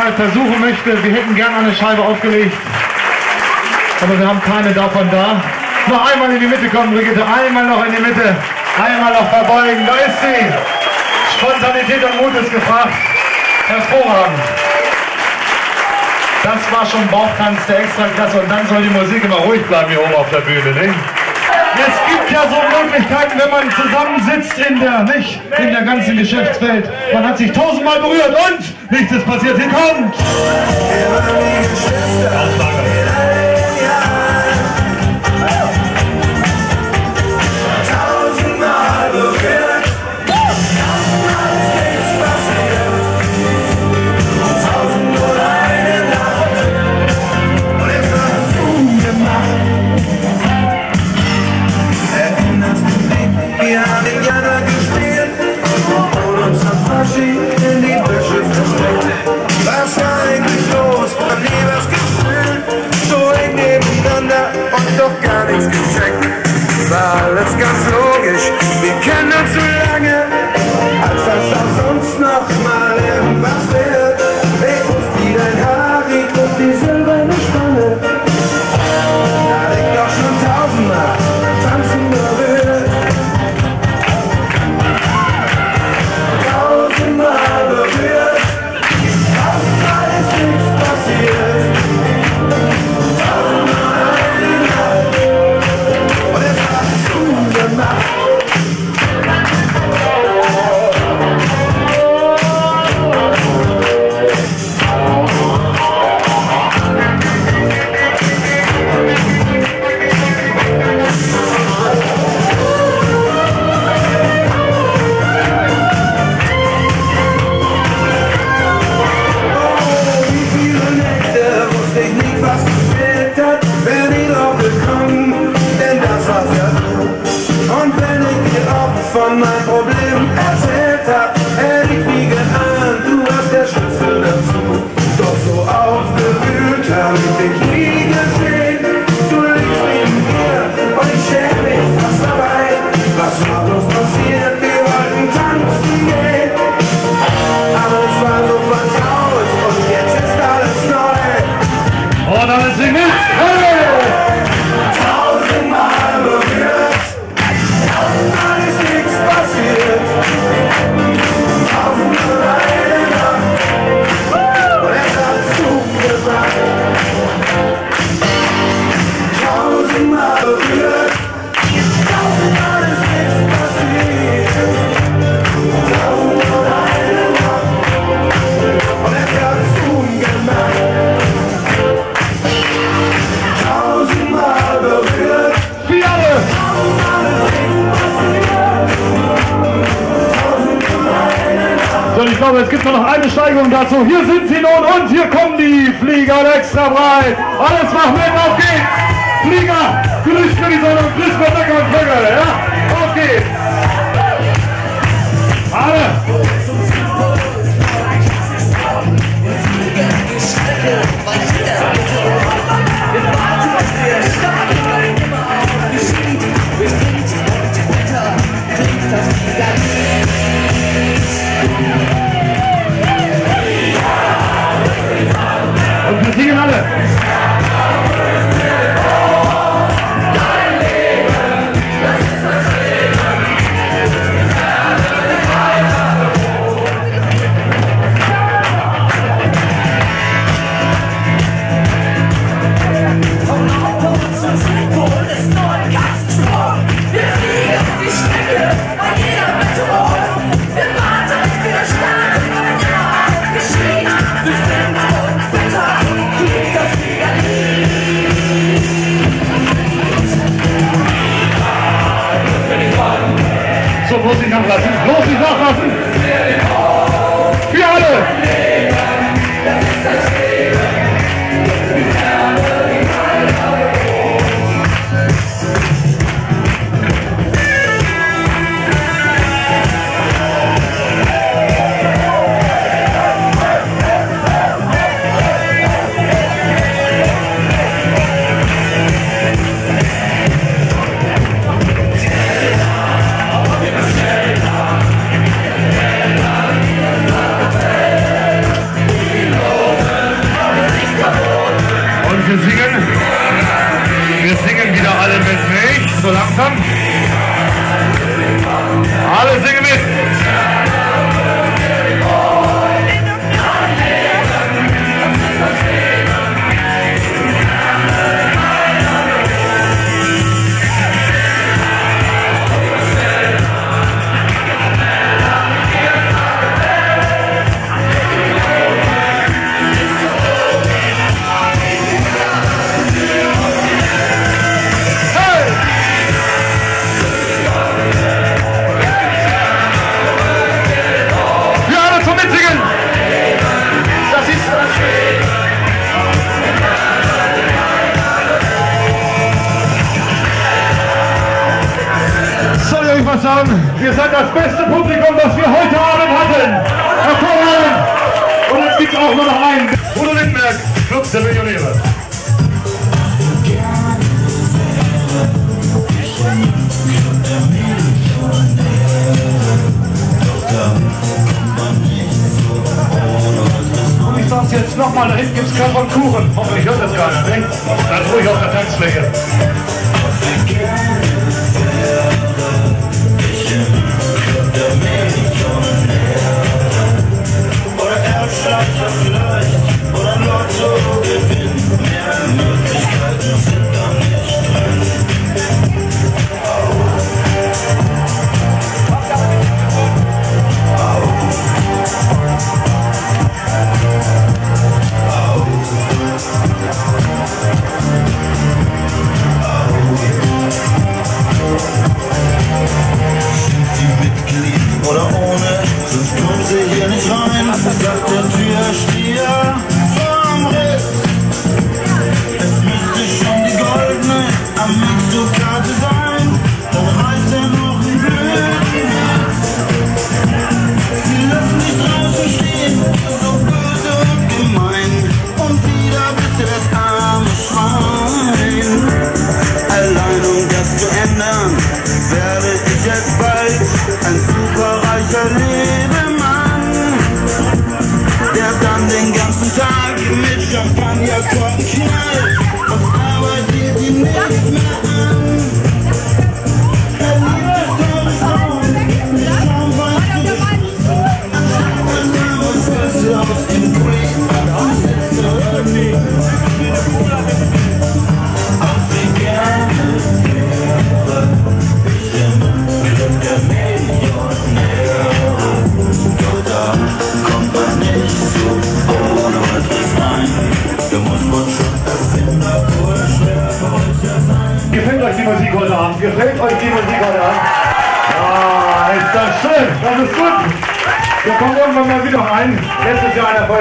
Wer es mal versuchen möchte, wir hätten gerne eine Scheibe aufgelegt. Aber wir haben keine davon da. Noch einmal in die Mitte kommen, Brigitte. Einmal noch in die Mitte. Einmal noch verbeugen. Da ist sie. Spontanität und Mut ist gefragt. Hervorragend. Das war schon Bauchtanz der Extraklasse und dann soll die Musik immer ruhig bleiben hier oben auf der Bühne, nicht? Es gibt ja so Möglichkeiten, wenn man zusammensitzt in der, nicht, in der ganzen Geschäftswelt. Man hat sich tausendmal berührt und nichts ist passiert. Hier kommt! Tausendmal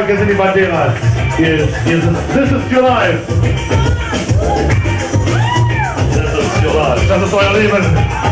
Because anybody Banderas is, this is your life. This is your life. This is euer life.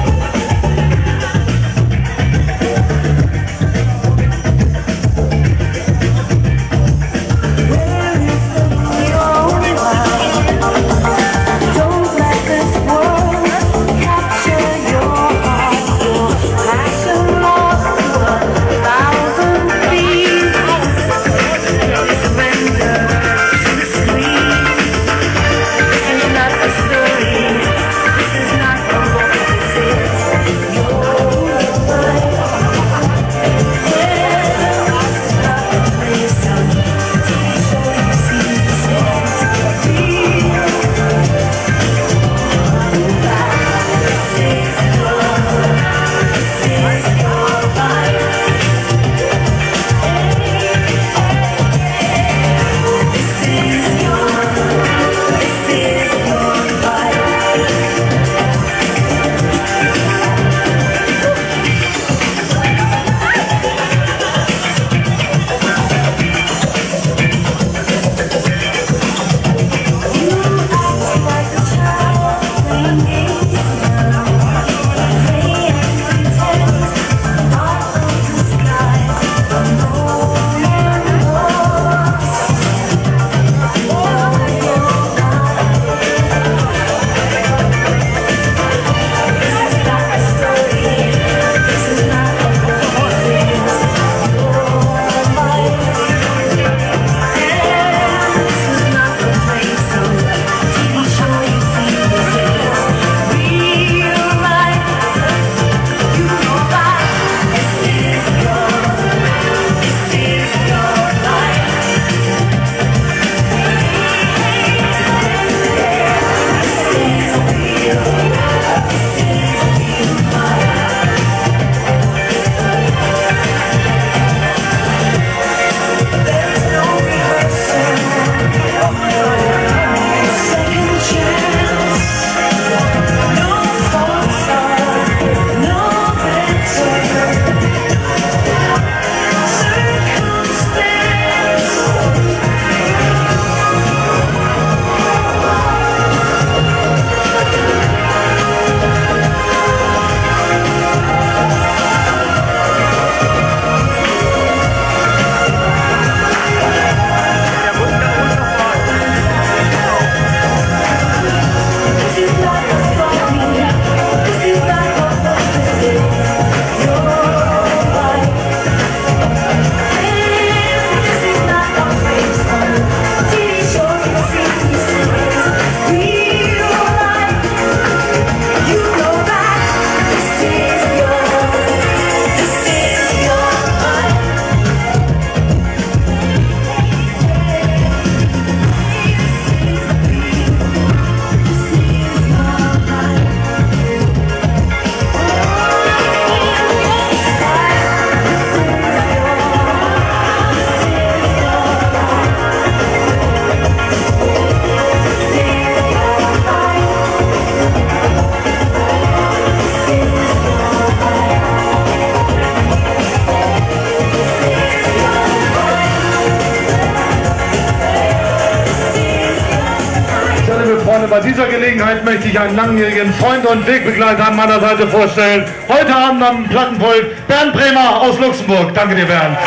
ich einen langjährigen Freund und Wegbegleiter an meiner Seite vorstellen. Heute Abend am Plattenpult Bernd Bremer aus Luxemburg. Danke dir, Bernd.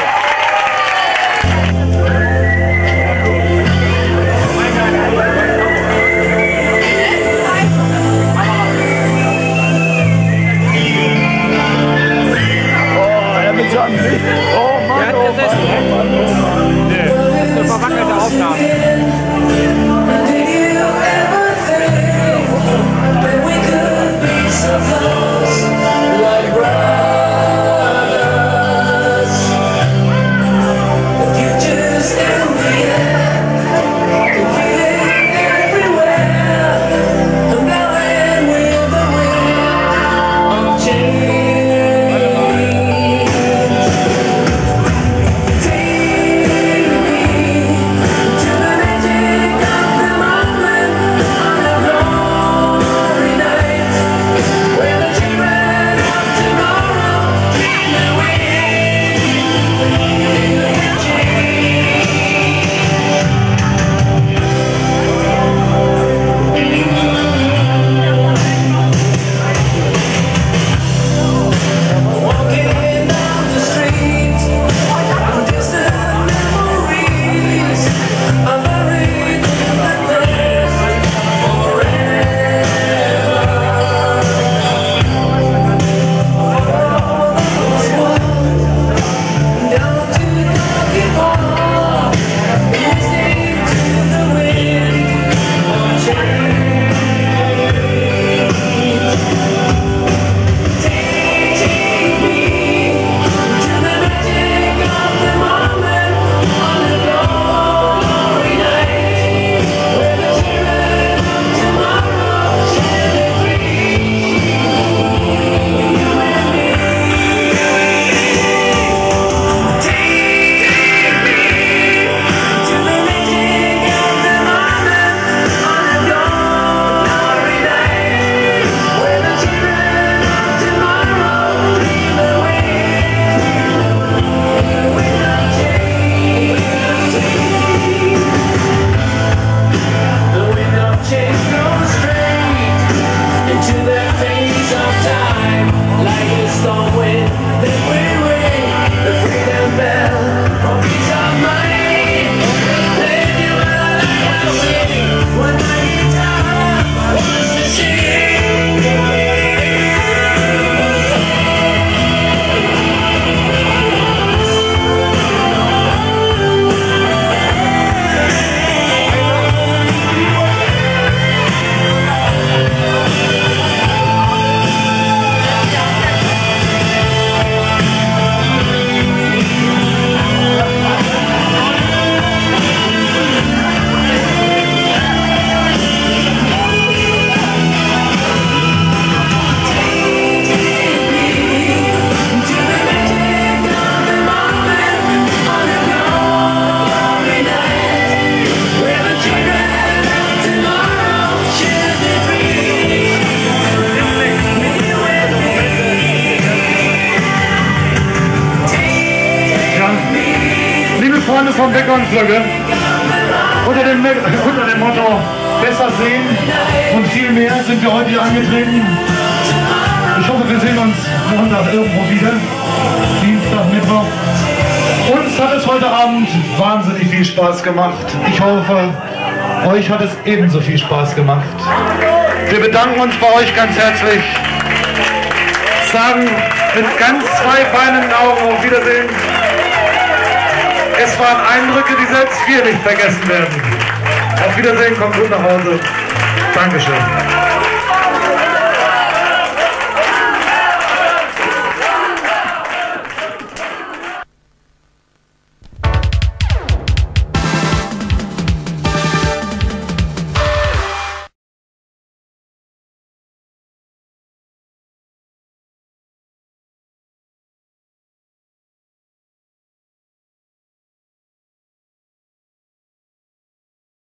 bei euch ganz herzlich. Sagen mit ganz zwei feinen Augen auf Wiedersehen. Es waren Eindrücke, die selbst wir nicht vergessen werden. Auf Wiedersehen, kommt gut nach Hause. Dankeschön.